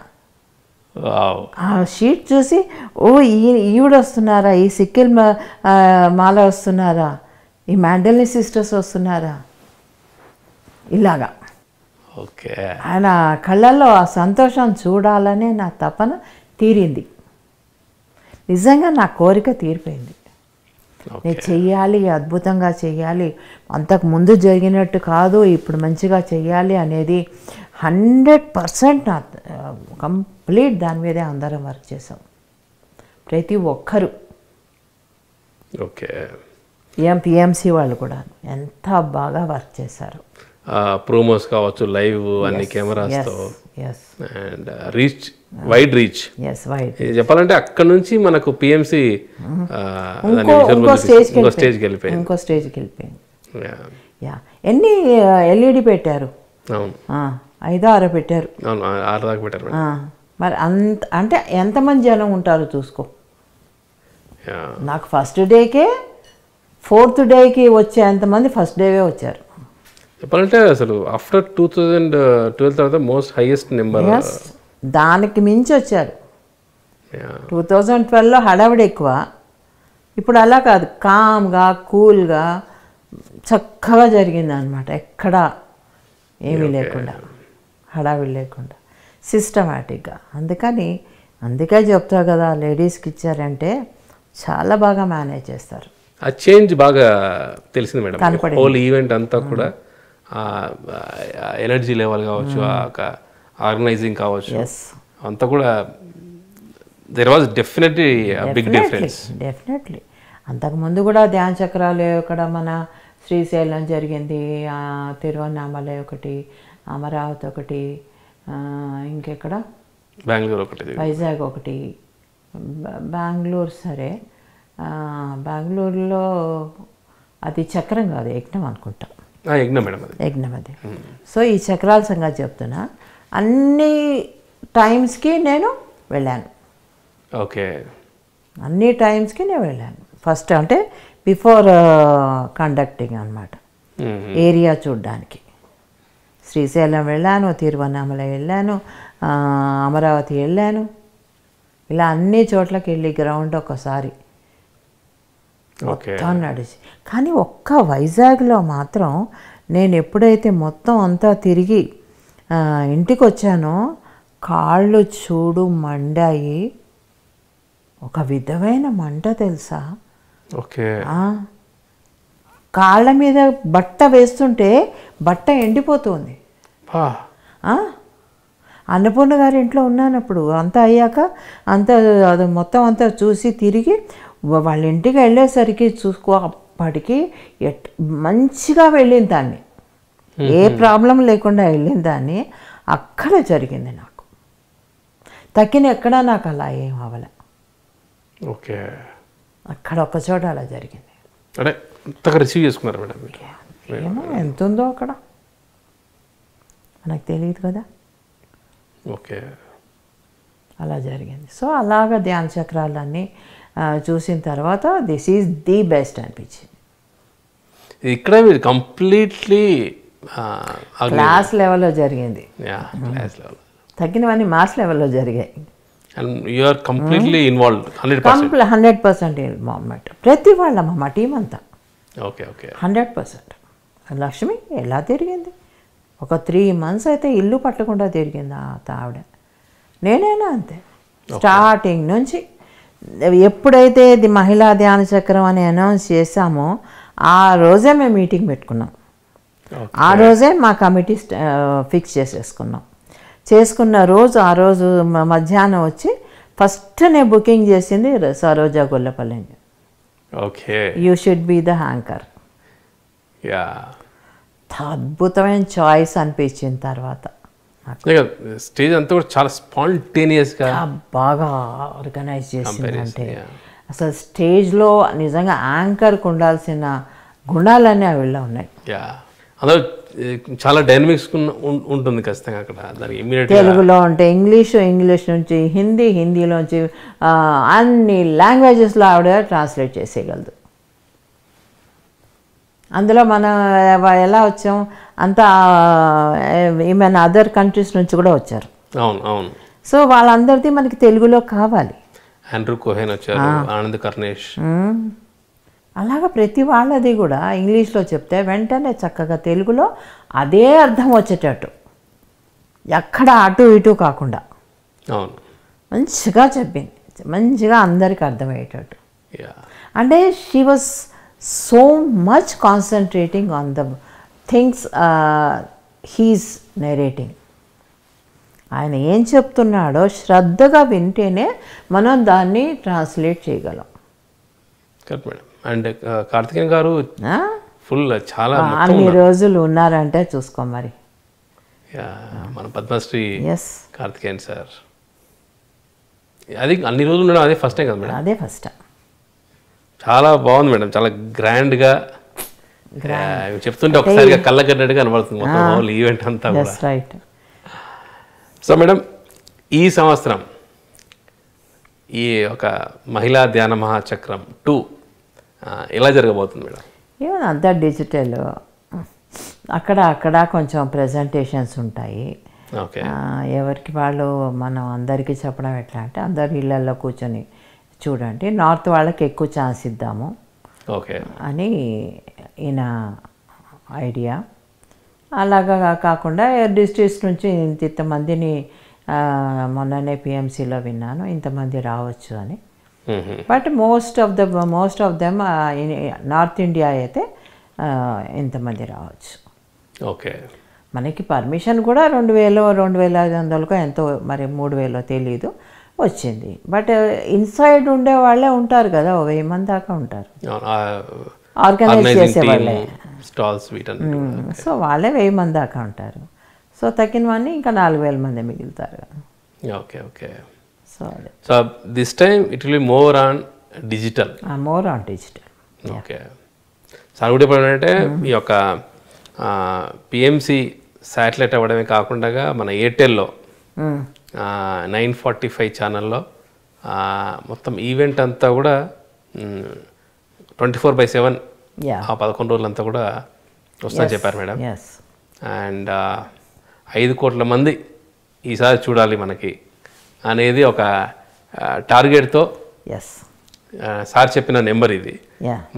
ఆ షీట్ చూసి ఓ ఈ ఈవిడ వస్తున్నారా ఈ సిక్కిల్ మాల వస్తున్నారా ఈ మ్యాండల్ని సిస్టర్స్ వస్తున్నారా? ఇలాగా. ఓకే. ఆయన కళ్ళల్లో ఆ సంతోషం చూడాలనే నా తపన తీరింది. నిజంగా నా కోరిక తీరిపోయింది. నేను చెయ్యాలి అద్భుతంగా చెయ్యాలి అంతకు ముందు జరిగినట్టు కాదు ఇప్పుడు మంచిగా చెయ్యాలి అనేది హండ్రెడ్ పర్సెంట్ నా కంప్లీట్ దాని మీదే అందరం వర్క్ చేసాం. ప్రతి ఒక్కరు. ఓకే. ఏం పిఎంసి వాళ్ళు కూడా ఎంత బాగా వర్క్ చేశారు. ప్రోమోస్ కావచ్చు లైవ్ అన్ని కెమెరాస్తో అండ్ రీచ్ వైడ్ రీచ్ చెప్పాలంటే అక్కడ నుంచి మనకు పిఎంసి స్టేజ్కి వెళ్ళిపోయింది ఇంకో స్టేజ్కి వెళ్ళిపోయింది. యా ఎన్ని ఎల్ఈడి పెట్టారు? అవును. ఆ, ఐదో ఆరో పెట్టారు ఆరు దాకా పెట్టారు మరి అంత అంటే ఎంతమంది జనం ఉంటారో చూసుకో. నాకు ఫస్ట్ డేకే ఫోర్త్ డేకి వచ్చే ఎంతమంది ఫస్ట్ డేవే వచ్చారు. చెప్పాలంటే అసలు ఆఫ్టర్ టూ థౌజండ్ ట్వెల్వ్ తర్వాత మోస్ట్ హైయెస్ట్ నెంబర్ దానికి మించి వచ్చారు. టూ థౌజండ్ ట్వెల్వ్లో హడావిడి ఎక్కువ. ఇప్పుడు అలా కాదు. కామ్గా కూల్గా చక్కగా జరిగింది అనమాట ఎక్కడ ఏమీ లేకుండా. హడావిడి లేకుండా. సిస్టమేటిక్గా అందుకని అందుకే చెప్తా కదా లేడీస్కి ఇచ్చారంటే చాలా బాగా మేనేజ్ చేస్తారు. ఆ చేంజ్ బాగా తెలిసింది మేడం. హోల్ ఈవెంట్ అంతా కూడా ఎనర్జీ లెవెల్ కావచ్చు ఆ ఆర్గనైజింగ్ కావచ్చు. ఎస్ అంతా కూడా there was definitely big difference definitely అంతకుముందు కూడా ధ్యాన చక్రాలు ఇక్కడ మన శ్రీశైలం జరిగింది తిరువన్నామలై ఒకటి అమరావతి ఒకటి ఇంకెక్కడ? బెంగళూరు ఒకటి వైజాగ్ ఒకటి. బెంగళూరు సరే. బెంగళూరులో అది చక్రం కాదు యజ్ఞం అనుకుంటా. యజ్ఞం మేడం అది. యజ్ఞం అది. సో ఈ చక్రాల సంగతి చెప్తున్నా. అన్ని టైమ్స్కి నేను వెళ్ళాను. ఓకే. అన్ని టైమ్స్కి నేను వెళ్ళాను. ఫస్ట్ అంటే బిఫోర్ కండక్టింగ్ అనమాట ఏరియా చూడడానికి. శ్రీశైలం వెళ్ళాను తిరువన్నామలై వెళ్ళాను అమరావతి వెళ్ళాను. ఇలా అన్ని చోట్లకి వెళ్ళి గ్రౌండ్ ఒకసారి మొత్తం నడిచి. కానీ ఒక్క వైజాగ్లో మాత్రం నేను ఎప్పుడైతే మొత్తం అంతా తిరిగి ఇంటికి వచ్చానో కాళ్ళు చూడు మండాయి. ఒక విధమైన మంట తెలుసా? ఓకే. కాళ్ళ మీద బట్ట వేస్తుంటే బట్ట ఎండిపోతుంది? అన్నపూర్ణ గారి ఇంట్లో ఉన్నాను అప్పుడు అంతా అయ్యాక అంత అది మొత్తం అంతా చూసి తిరిగి వాళ్ళ ఇంటికి వెళ్ళేసరికి చూసుకో అప్పటికి ఎట్ మంచిగా వెళ్ళింది దాన్ని. ఏ ప్రాబ్లం లేకుండా వెళ్ళిన దాన్ని. అక్కడ జరిగింది నాకు. తక్కిన ఎక్కడా నాకు అలా ఏం అవ్వలే. ఓకే. అక్కడ ఒక చోట అలా జరిగింది. అంటే అంతగా రిసీవ్ చేసుకున్నారు మేడం మీరు? ఏమో ఎంత ఉందో అక్కడ. మనకు తెలియదు కదా. ఓకే. అలా జరిగింది. సో అలాగ ధ్యాన చక్రాలన్నీ చూసిన తర్వాత దిస్ ఈజ్ ది బెస్ట్ అనిపించింది. ఇక్కడ మీరు కంప్లీట్లీ క్లాస్ లెవెల్లో జరిగింది. తగ్గినవన్నీ మాస్ లెవెల్లో జరిగాయి. Completely involve hundred hundred percent involvement ప్రతి వాళ్ళమ్మ మా టీం అంతా. Okay okay hundred percent Lakshmi ఎలా తిరిగింది? ఒక త్రీ మంత్స్ అయితే ఇల్లు పట్టకుండా తిరిగింది ఆ ఆవిడ. నేనైనా అంతే. స్టార్టింగ్ నుంచి ఎప్పుడైతే ఇది మహిళా ధ్యాన చక్రం అని అనౌన్స్ చేశామో ఆ రోజే మేము మీటింగ్ పెట్టుకున్నాం. ఆ రోజే మా కమిటీ ఫిక్స్ చేసేసుకున్నాం. చేసుకున్న రోజు ఆ రోజు మధ్యాహ్నం వచ్చి ఫస్ట్ నేను బుకింగ్ చేసింది Saroja గొల్లపల్లిని okay. You should be the anchor yeah అద్భుతమైన చాయిస్ అనిపించిన తర్వాత. స్టేజ్ అంతా కూడా చాలా స్పాంటేనియస్గా బాగా ఆర్గనైజ్ చేసిందంటే. అసలు స్టేజ్లో నిజంగా యాంకర్కి ఉండాల్సిన గుణాలన్నీ అవిలో ఉన్నాయి. అందులో చాలా డైనమిక్స్ ఉంటుంది ఖచ్చితంగా అక్కడ. దానికి తెలుగులో ఉంటే ఇంగ్లీషు ఇంగ్లీష్ నుంచి హిందీ హిందీలోంచి అన్ని లాంగ్వేజెస్లో ఆవిడ ట్రాన్స్లేట్ చేసేయగలదు. అందులో మనం ఎలా వచ్చాం? అంతా ఈమెన్ అదర్ కంట్రీస్ నుంచి కూడా వచ్చారు. అవును అవును. సో వాళ్ళందరిది మనకి తెలుగులో కావాలి. ఆండ్రూ కోహెన్ వచ్చారు ఆనంద్ కర్ణేష్. అలాగా ప్రతి వాళ్ళది కూడా ఇంగ్లీష్లో చెప్తే వెంటనే చక్కగా తెలుగులో అదే అర్థం వచ్చేటట్టు. ఎక్కడ అటు ఇటు కాకుండా. అవును. మంచిగా చెప్పింది. మంచిగా అందరికి అర్థమయ్యేటట్టు. అంటే she was so much concentrating on the things he's narrating ఆయన ఏం చెప్తున్నాడో శ్రద్ధగా వింటేనే మనం దాన్ని ట్రాన్స్లేట్ చేయగలం. కరెక్ట్ మేడం అండ్ కార్తికేయన్ గారు? ఫుల్ చాలా అన్ని రోజులు ఉన్నారంటే చూసుకో మరి. మన పద్మశ్రీ ఎస్ కార్తికేయన్ సార్ అది అన్ని రోజులు ఉండడం అదే ఫస్ట్ టైం కదా మేడం అదే ఫస్ట్ చాలా బాగుంది మేడం. చాలా గ్రాండ్గా చెప్తుంటే ఒకసారిగా కళ్ళగడ్డగా కనబడుతుంది మొత్తం ఈవెంట్ అంతా కూడా. ఎస్ రైట్ సో మేడం ఈ సంవత్సరం ఈ ఒక మహిళా ధ్యాన మహాచక్రం టూ ఎలా జరగబోతుంది మేడం? ఏమన్నా అంతా డిజిటల్ అక్కడ అక్కడ కొంచెం ప్రజెంటేషన్స్ ఉంటాయి. ఎవరికి వాళ్ళు మనం అందరికీ చెప్పడం ఎట్లా అంటే అందరు ఇళ్ళల్లో కూర్చొని చూడండి నార్త్ వాళ్ళకి ఎక్కువ ఛాన్స్ ఇద్దాము ఓకే. అని ఈయన ఐడియా. అలాగా కాకుండా డిస్ట్రిక్ట్స్ నుంచి ఇంత ఇంతమందిని మొన్ననే పిఎంసీలో విన్నాను ఇంతమంది రావచ్చు అని. But most of the most of them north India అయితే ఇంతమంది రావచ్చు. ఓకే. మనకి పర్మిషన్ కూడా రెండు వేలు రెండు వేల ఐదు వందలకో ఎంతో మరి మూడు వేలో తెలియదు వచ్చింది. బట్ ఇన్సైడ్ ఉండే వాళ్ళే ఉంటారు కదా ఓ వెయ్యి మంది దాకా ఉంటారు. ఆర్గనైజ్ చేసేవాళ్ళే స్టాల్స్ వీటన్ని సో వాళ్ళే. వెయ్యి మంది దాకా ఉంటారు. సో తగ్గినవన్నీ ఇంకా నాలుగు వేల మంది మిగులుతారు. ఓకే ఓకే సో అదే. So this time it will more on digital more on digital okay sir కూడా ఇప్పుడు ఏంటంటే ఈ యొక్క పిఎంసి శాటిలైట్ అవ్వడమే కాకుండా మన ఎయిర్టెల్లో నైన్ ఫార్టీ ఫైవ్ ఛానల్లో మొత్తం ఈవెంట్ అంతా కూడా ట్వంటీ ఫోర్ బై సెవెన్ ఆ పదకొండు రోజులంతా కూడా వస్తుందని చెప్పారు మేడం. అండ్ ఐదు కోట్ల మంది ఈసారి చూడాలి మనకి అనేది ఒక టార్గెట్తో సార్ చెప్పిన నెంబర్ ఇది.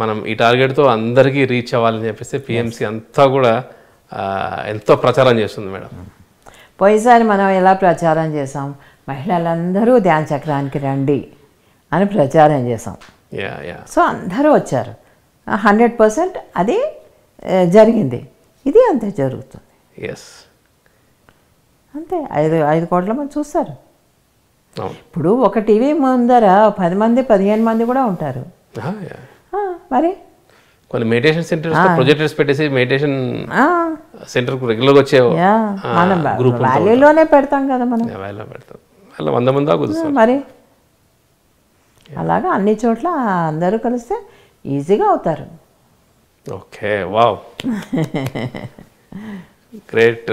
మనం ఈ టార్గెట్తో అందరికీ రీచ్ అవ్వాలని చెప్పేసి పిఎంసి అంతా కూడా ఎంతో ప్రచారం చేస్తుంది మేడం. పోయినసారి మనం ఎలా ప్రచారం చేసాం? మహిళలందరూ ధ్యాన చక్రానికి రండి అని ప్రచారం చేసాం. సో అందరూ వచ్చారు. హండ్రెడ్ పర్సెంట్ అది జరిగింది. ఇది అంతే జరుగుతుంది. ఎస్ అంతే. ఐదు ఐదు కోట్ల మంది చూస్తారు. ఇప్పుడు ఒక టీవీ ముందర పది మంది పదిహేను మంది కూడా ఉంటారు. ఆ, మరి కొన్ని మెడిటేషన్ సెంటర్స్ ప్రొజెక్టర్స్ పెట్టేసి మెడిటేషన్ సెంటర్ ఆ, మనం group ఉంటాం. వ్యాలీలోనే పెడతాం కదా మనం. వాళ్ళ పెడతాం. వాళ్ళ వంద మంది దాకా మరి. అలాగా అన్ని చోట్ల అందరూ కలిస్తే ఈజీగా అవుతారు. Okay wow. Great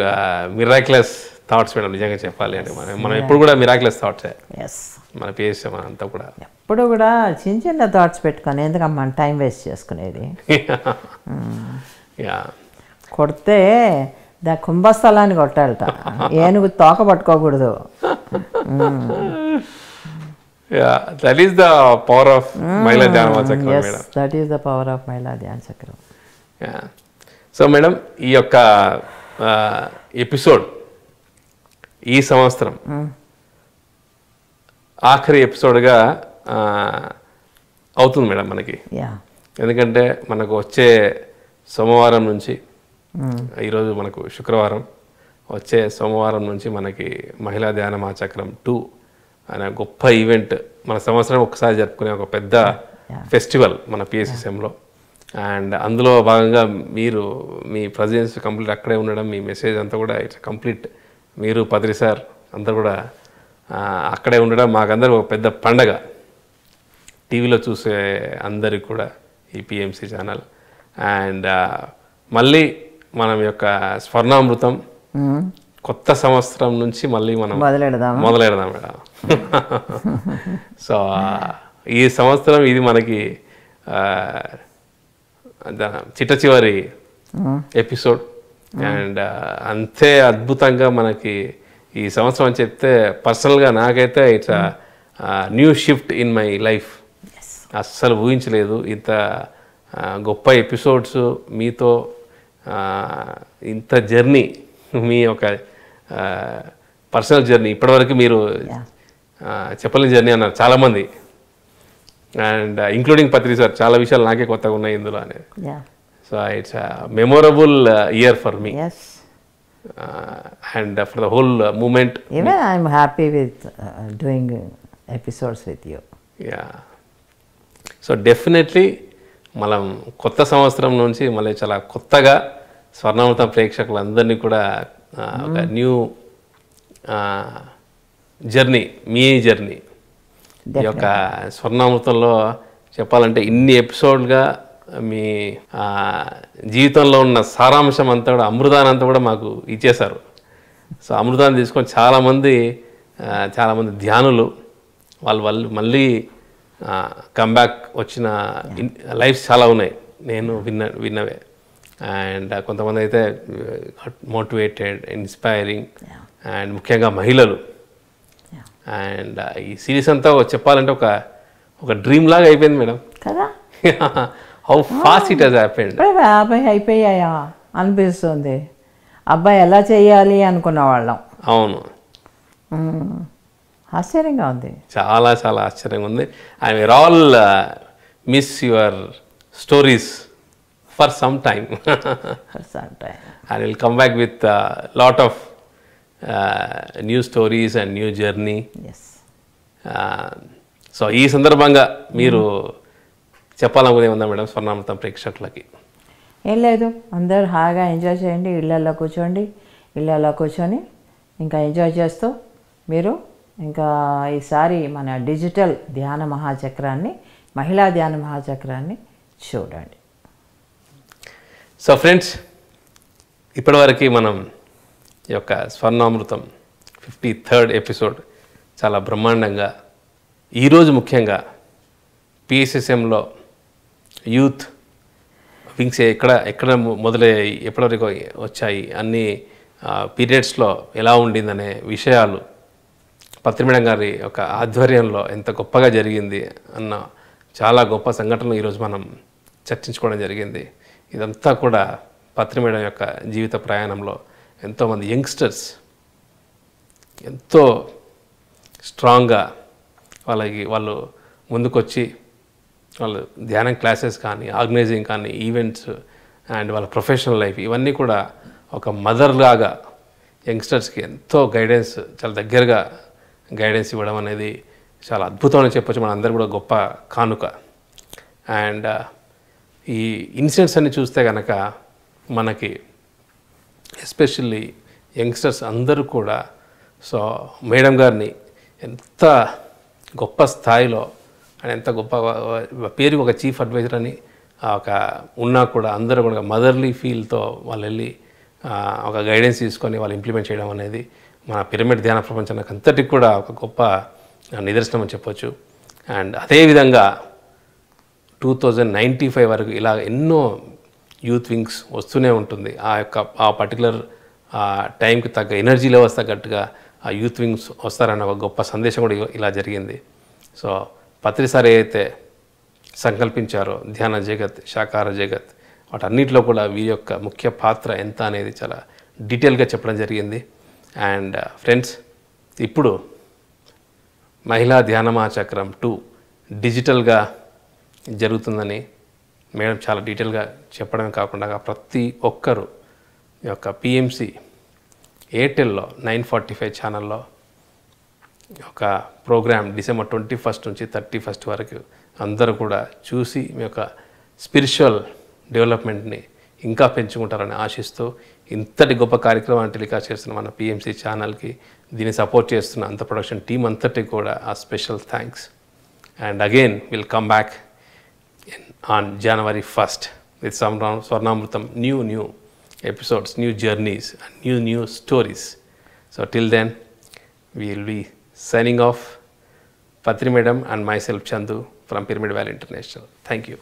miracles thoughts madam నిజంగా చెప్పాలి అంటే మనం మనం ఎప్పుడు కూడా మిరాక్లెస్ థాట్సే మన పిఎస్సీ మన అంతా కూడా. ఎప్పుడు కూడా చిన్న చిన్న థాట్స్ పెట్టుకొని ఎందుకమ్మా మన టైం వేస్ట్ చేసుకునేది. యా కొడితే దా కుంభస్థలాన్ని కొట్టాలట. ఏనుగు తోక పట్టుకోకూడదు. Yeah that is the power of Mahila Dhyana Chakram yes madam that is the power of Mahila Dhyana Chakram so madam ఈ యొక్క ఎపిసోడ్ ఈ సంవత్సరం ఆఖరి ఎపిసోడ్గా అవుతుంది మేడం మనకి. ఎందుకంటే మనకు వచ్చే సోమవారం నుంచి ఈరోజు మనకు శుక్రవారం వచ్చే సోమవారం నుంచి మనకి మహిళా ధ్యాన మహాచక్రం టూ అనే గొప్ప ఈవెంట్ మన సంవత్సరం ఒకసారి జరుపుకునే ఒక పెద్ద ఫెస్టివల్ మన పిఎస్ఎస్ఎంలో అండ్ అందులో భాగంగా మీరు మీ ప్రజెన్స్ కంప్లీట్ అక్కడే ఉండడం మీ మెసేజ్ అంతా కూడా ఇట్స్ కంప్లీట్. మీరు పద్రి సార్ అంతా కూడా అక్కడే ఉండడం మాకందరూ ఒక పెద్ద పండగ. టీవీలో చూసే అందరికి కూడా ఈ పిఎంసి ఛానల్. అండ్ మళ్ళీ మనం యొక్క స్వర్ణామృతం. కొత్త సంవత్సరం నుంచి మళ్ళీ మనం మొదలెడదామా? మొదలెడదాం మేడం. సో ఈ సంవత్సరం ఇది మనకి చిట్ట చివరి ఎపిసోడ్. అండ్ అంతే అద్భుతంగా మనకి ఈ సంవత్సరం అని చెప్తే పర్సనల్గా నాకైతే it's new shift in my life అస్సలు ఊహించలేదు. ఇంత గొప్ప ఎపిసోడ్స్ మీతో ఇంత జర్నీ మీ యొక్క పర్సనల్ జర్నీ. ఇప్పటివరకు మీరు చెప్పలేని జర్నీ అన్నారు చాలామంది. అండ్ ఇంక్లూడింగ్ పత్రి సార్ చాలా విషయాలు నాకే కొత్తగా ఉన్నాయి ఇందులో అనేది yeah so it's memorable year for me. And for the whole movement. I'm happy with doing episodes with you yeah so definitely మనం కొత్త సంవత్సరం నుంచి మళ్ళీ చాలా కొత్తగా స్వర్ణామృతం ప్రేక్షకులందరినీ కూడా ఒక న్యూ జర్నీ మీ జర్నీ ఈ యొక్క స్వర్ణామృతంలో చెప్పాలంటే ఇన్ని ఎపిసోడ్గా మీ జీవితంలో ఉన్న సారాంశం అంతా కూడా అమృతాన్ని అంతా కూడా మాకు ఇచ్చేశారు. సో అమృతాన్ని తీసుకొని చాలామంది చాలామంది ధ్యానులు వాళ్ళు వాళ్ళు మళ్ళీ కంబ్యాక్ వచ్చిన లైఫ్స్ చాలా ఉన్నాయి. నేను విన్న విన్నవే. అండ్ కొంతమంది అయితే మోటివేటెడ్ ఇన్స్పైరింగ్ అండ్ ముఖ్యంగా మహిళలు. అండ్ ఈ సిరీస్ అంతా చెప్పాలంటే ఒక ఒక డ్రీమ్ లాగా అయిపోయింది మేడం. కదా? How fast it has happened యాభై అయిపోయాయా? అనిపిస్తుంది. అబ్బాయి ఎలా చేయాలి అనుకున్న వాళ్ళం. అవును. ఆశ్చర్యంగా ఉంది. చాలా చాలా ఆశ్చర్యంగా ఉంది. I were all miss your stories for some time and we'll come back with a lot of uh, new stories and new journey. Yes. So ఈ సందర్భంగా మీరు చెప్పాలనుకునే ఉందా మేడం స్వర్ణామృతం ప్రేక్షకులకి? ఏం లేదు. అందరూ హాయిగా ఎంజాయ్ చేయండి. ఇళ్ళల్లో కూర్చోండి. ఇళ్ళల్లో కూర్చొని ఇంకా ఎంజాయ్ చేస్తూ మీరు ఇంకా ఈసారి మన డిజిటల్ ధ్యాన మహాచక్రాన్ని మహిళా ధ్యాన మహాచక్రాన్ని చూడండి. సో ఫ్రెండ్స్ ఇప్పటివరకు మనం ఈ యొక్క స్వర్ణామృతం ఫిఫ్టీ థర్డ్ ఎపిసోడ్ చాలా బ్రహ్మాండంగా ఈరోజు ముఖ్యంగా పిఎస్ఎస్ఎంలో యూత్ వింగ్స్ ఎక్కడ ఎక్కడ మొదలయ్యాయి ఎప్పటివరకు వచ్చాయి అన్ని పీరియడ్స్లో ఎలా ఉండిందనే విషయాలు పత్రిమేడం గారి యొక్క ఆధ్వర్యంలో ఎంత గొప్పగా జరిగింది అన్న చాలా గొప్ప సంఘటనలు ఈరోజు మనం చర్చించుకోవడం జరిగింది. ఇదంతా కూడా పత్రిమేడం యొక్క జీవిత ప్రయాణంలో ఎంతోమంది యంగ్స్టర్స్ ఎంతో స్ట్రాంగ్గా వాళ్ళకి వాళ్ళు ముందుకొచ్చి వాళ్ళు ధ్యానం క్లాసెస్ కానీ ఆర్గనైజింగ్ కానీ ఈవెంట్స్ అండ్ వాళ్ళ ప్రొఫెషనల్ లైఫ్ ఇవన్నీ కూడా ఒక మదర్ లాగా యంగ్స్టర్స్కి ఎంతో గైడెన్స్ చాలా దగ్గరగా గైడెన్స్ ఇవ్వడం అనేది చాలా అద్భుతం అని చెప్పొచ్చు. మన కూడా గొప్ప కానుక. అండ్ uh, ఈ ఇన్సిడెంట్స్ అన్ని చూస్తే కనుక మనకి ఎస్పెషల్లీ యంగ్స్టర్స్ అందరూ కూడా సో మేడం గారిని ఎంత గొప్ప స్థాయిలో అండ్ ఎంత గొప్ప పేరు ఒక చీఫ్ అడ్వైజర్ అని ఆ ఒక ఉన్నా కూడా అందరూ కూడా మదర్లీ ఫీల్తో వాళ్ళు వెళ్ళి ఒక గైడెన్స్ తీసుకొని వాళ్ళు ఇంప్లిమెంట్ చేయడం అనేది మన పిరమిడ్ ధ్యాన ప్రపంచానికి అంతటికి కూడా ఒక గొప్ప నిదర్శనం అని చెప్పొచ్చు. అండ్ అదేవిధంగా టూ థౌజండ్ నైంటీ ఫైవ్ వరకు ఇలా ఎన్నో యూత్ వింగ్స్ వస్తూనే ఉంటుంది. ఆ యొక్క ఆ పర్టికులర్ టైంకి తగ్గ ఎనర్జీ లెవెల్స్ తగ్గట్టుగా ఆ యూత్ వింగ్స్ వస్తారన్న ఒక గొప్ప సందేశం కూడా ఇలా జరిగింది. సో పత్రిసారి ఏదైతే సంకల్పించారో ధ్యాన జగత్ శాకార జగత్ వాటన్నిటిలో కూడా వీరి యొక్క ముఖ్య పాత్ర ఎంత అనేది చాలా డీటెయిల్గా చెప్పడం జరిగింది. అండ్ uh, ఫ్రెండ్స్ ఇప్పుడు మహిళా ధ్యానమా చక్రం టూ డిజిటల్గా జరుగుతుందని మేడం చాలా డీటెయిల్గా చెప్పడమే కాకుండా ప్రతి ఒక్కరూ ఈ యొక్క పిఎంసి ఎయిర్టెల్లో నైన్ ఫార్టీ ఫైవ్ ఛానల్లో ఒక ప్రోగ్రామ్ డిసెంబర్ ట్వంటీ ఫస్ట్ నుంచి థర్టీ ఫస్ట్ వరకు అందరూ కూడా చూసి మీ యొక్క స్పిరిచువల్ డెవలప్మెంట్ని ఇంకా పెంచుకుంటారని ఆశిస్తూ ఇంతటి గొప్ప కార్యక్రమాన్ని టెలికాస్ట్ చేస్తున్న మన పిఎంసీ ఛానల్కి దీన్ని సపోర్ట్ చేస్తున్న అంత ప్రొడక్షన్ టీం అంతటి కూడా ఆ special thanks. And again will come back on January first with సమ్రా Swarnamrutham new new episodes new journeys and new new stories so till then will be signing off Patri madam and myself Chandu from pyramid valley international thank you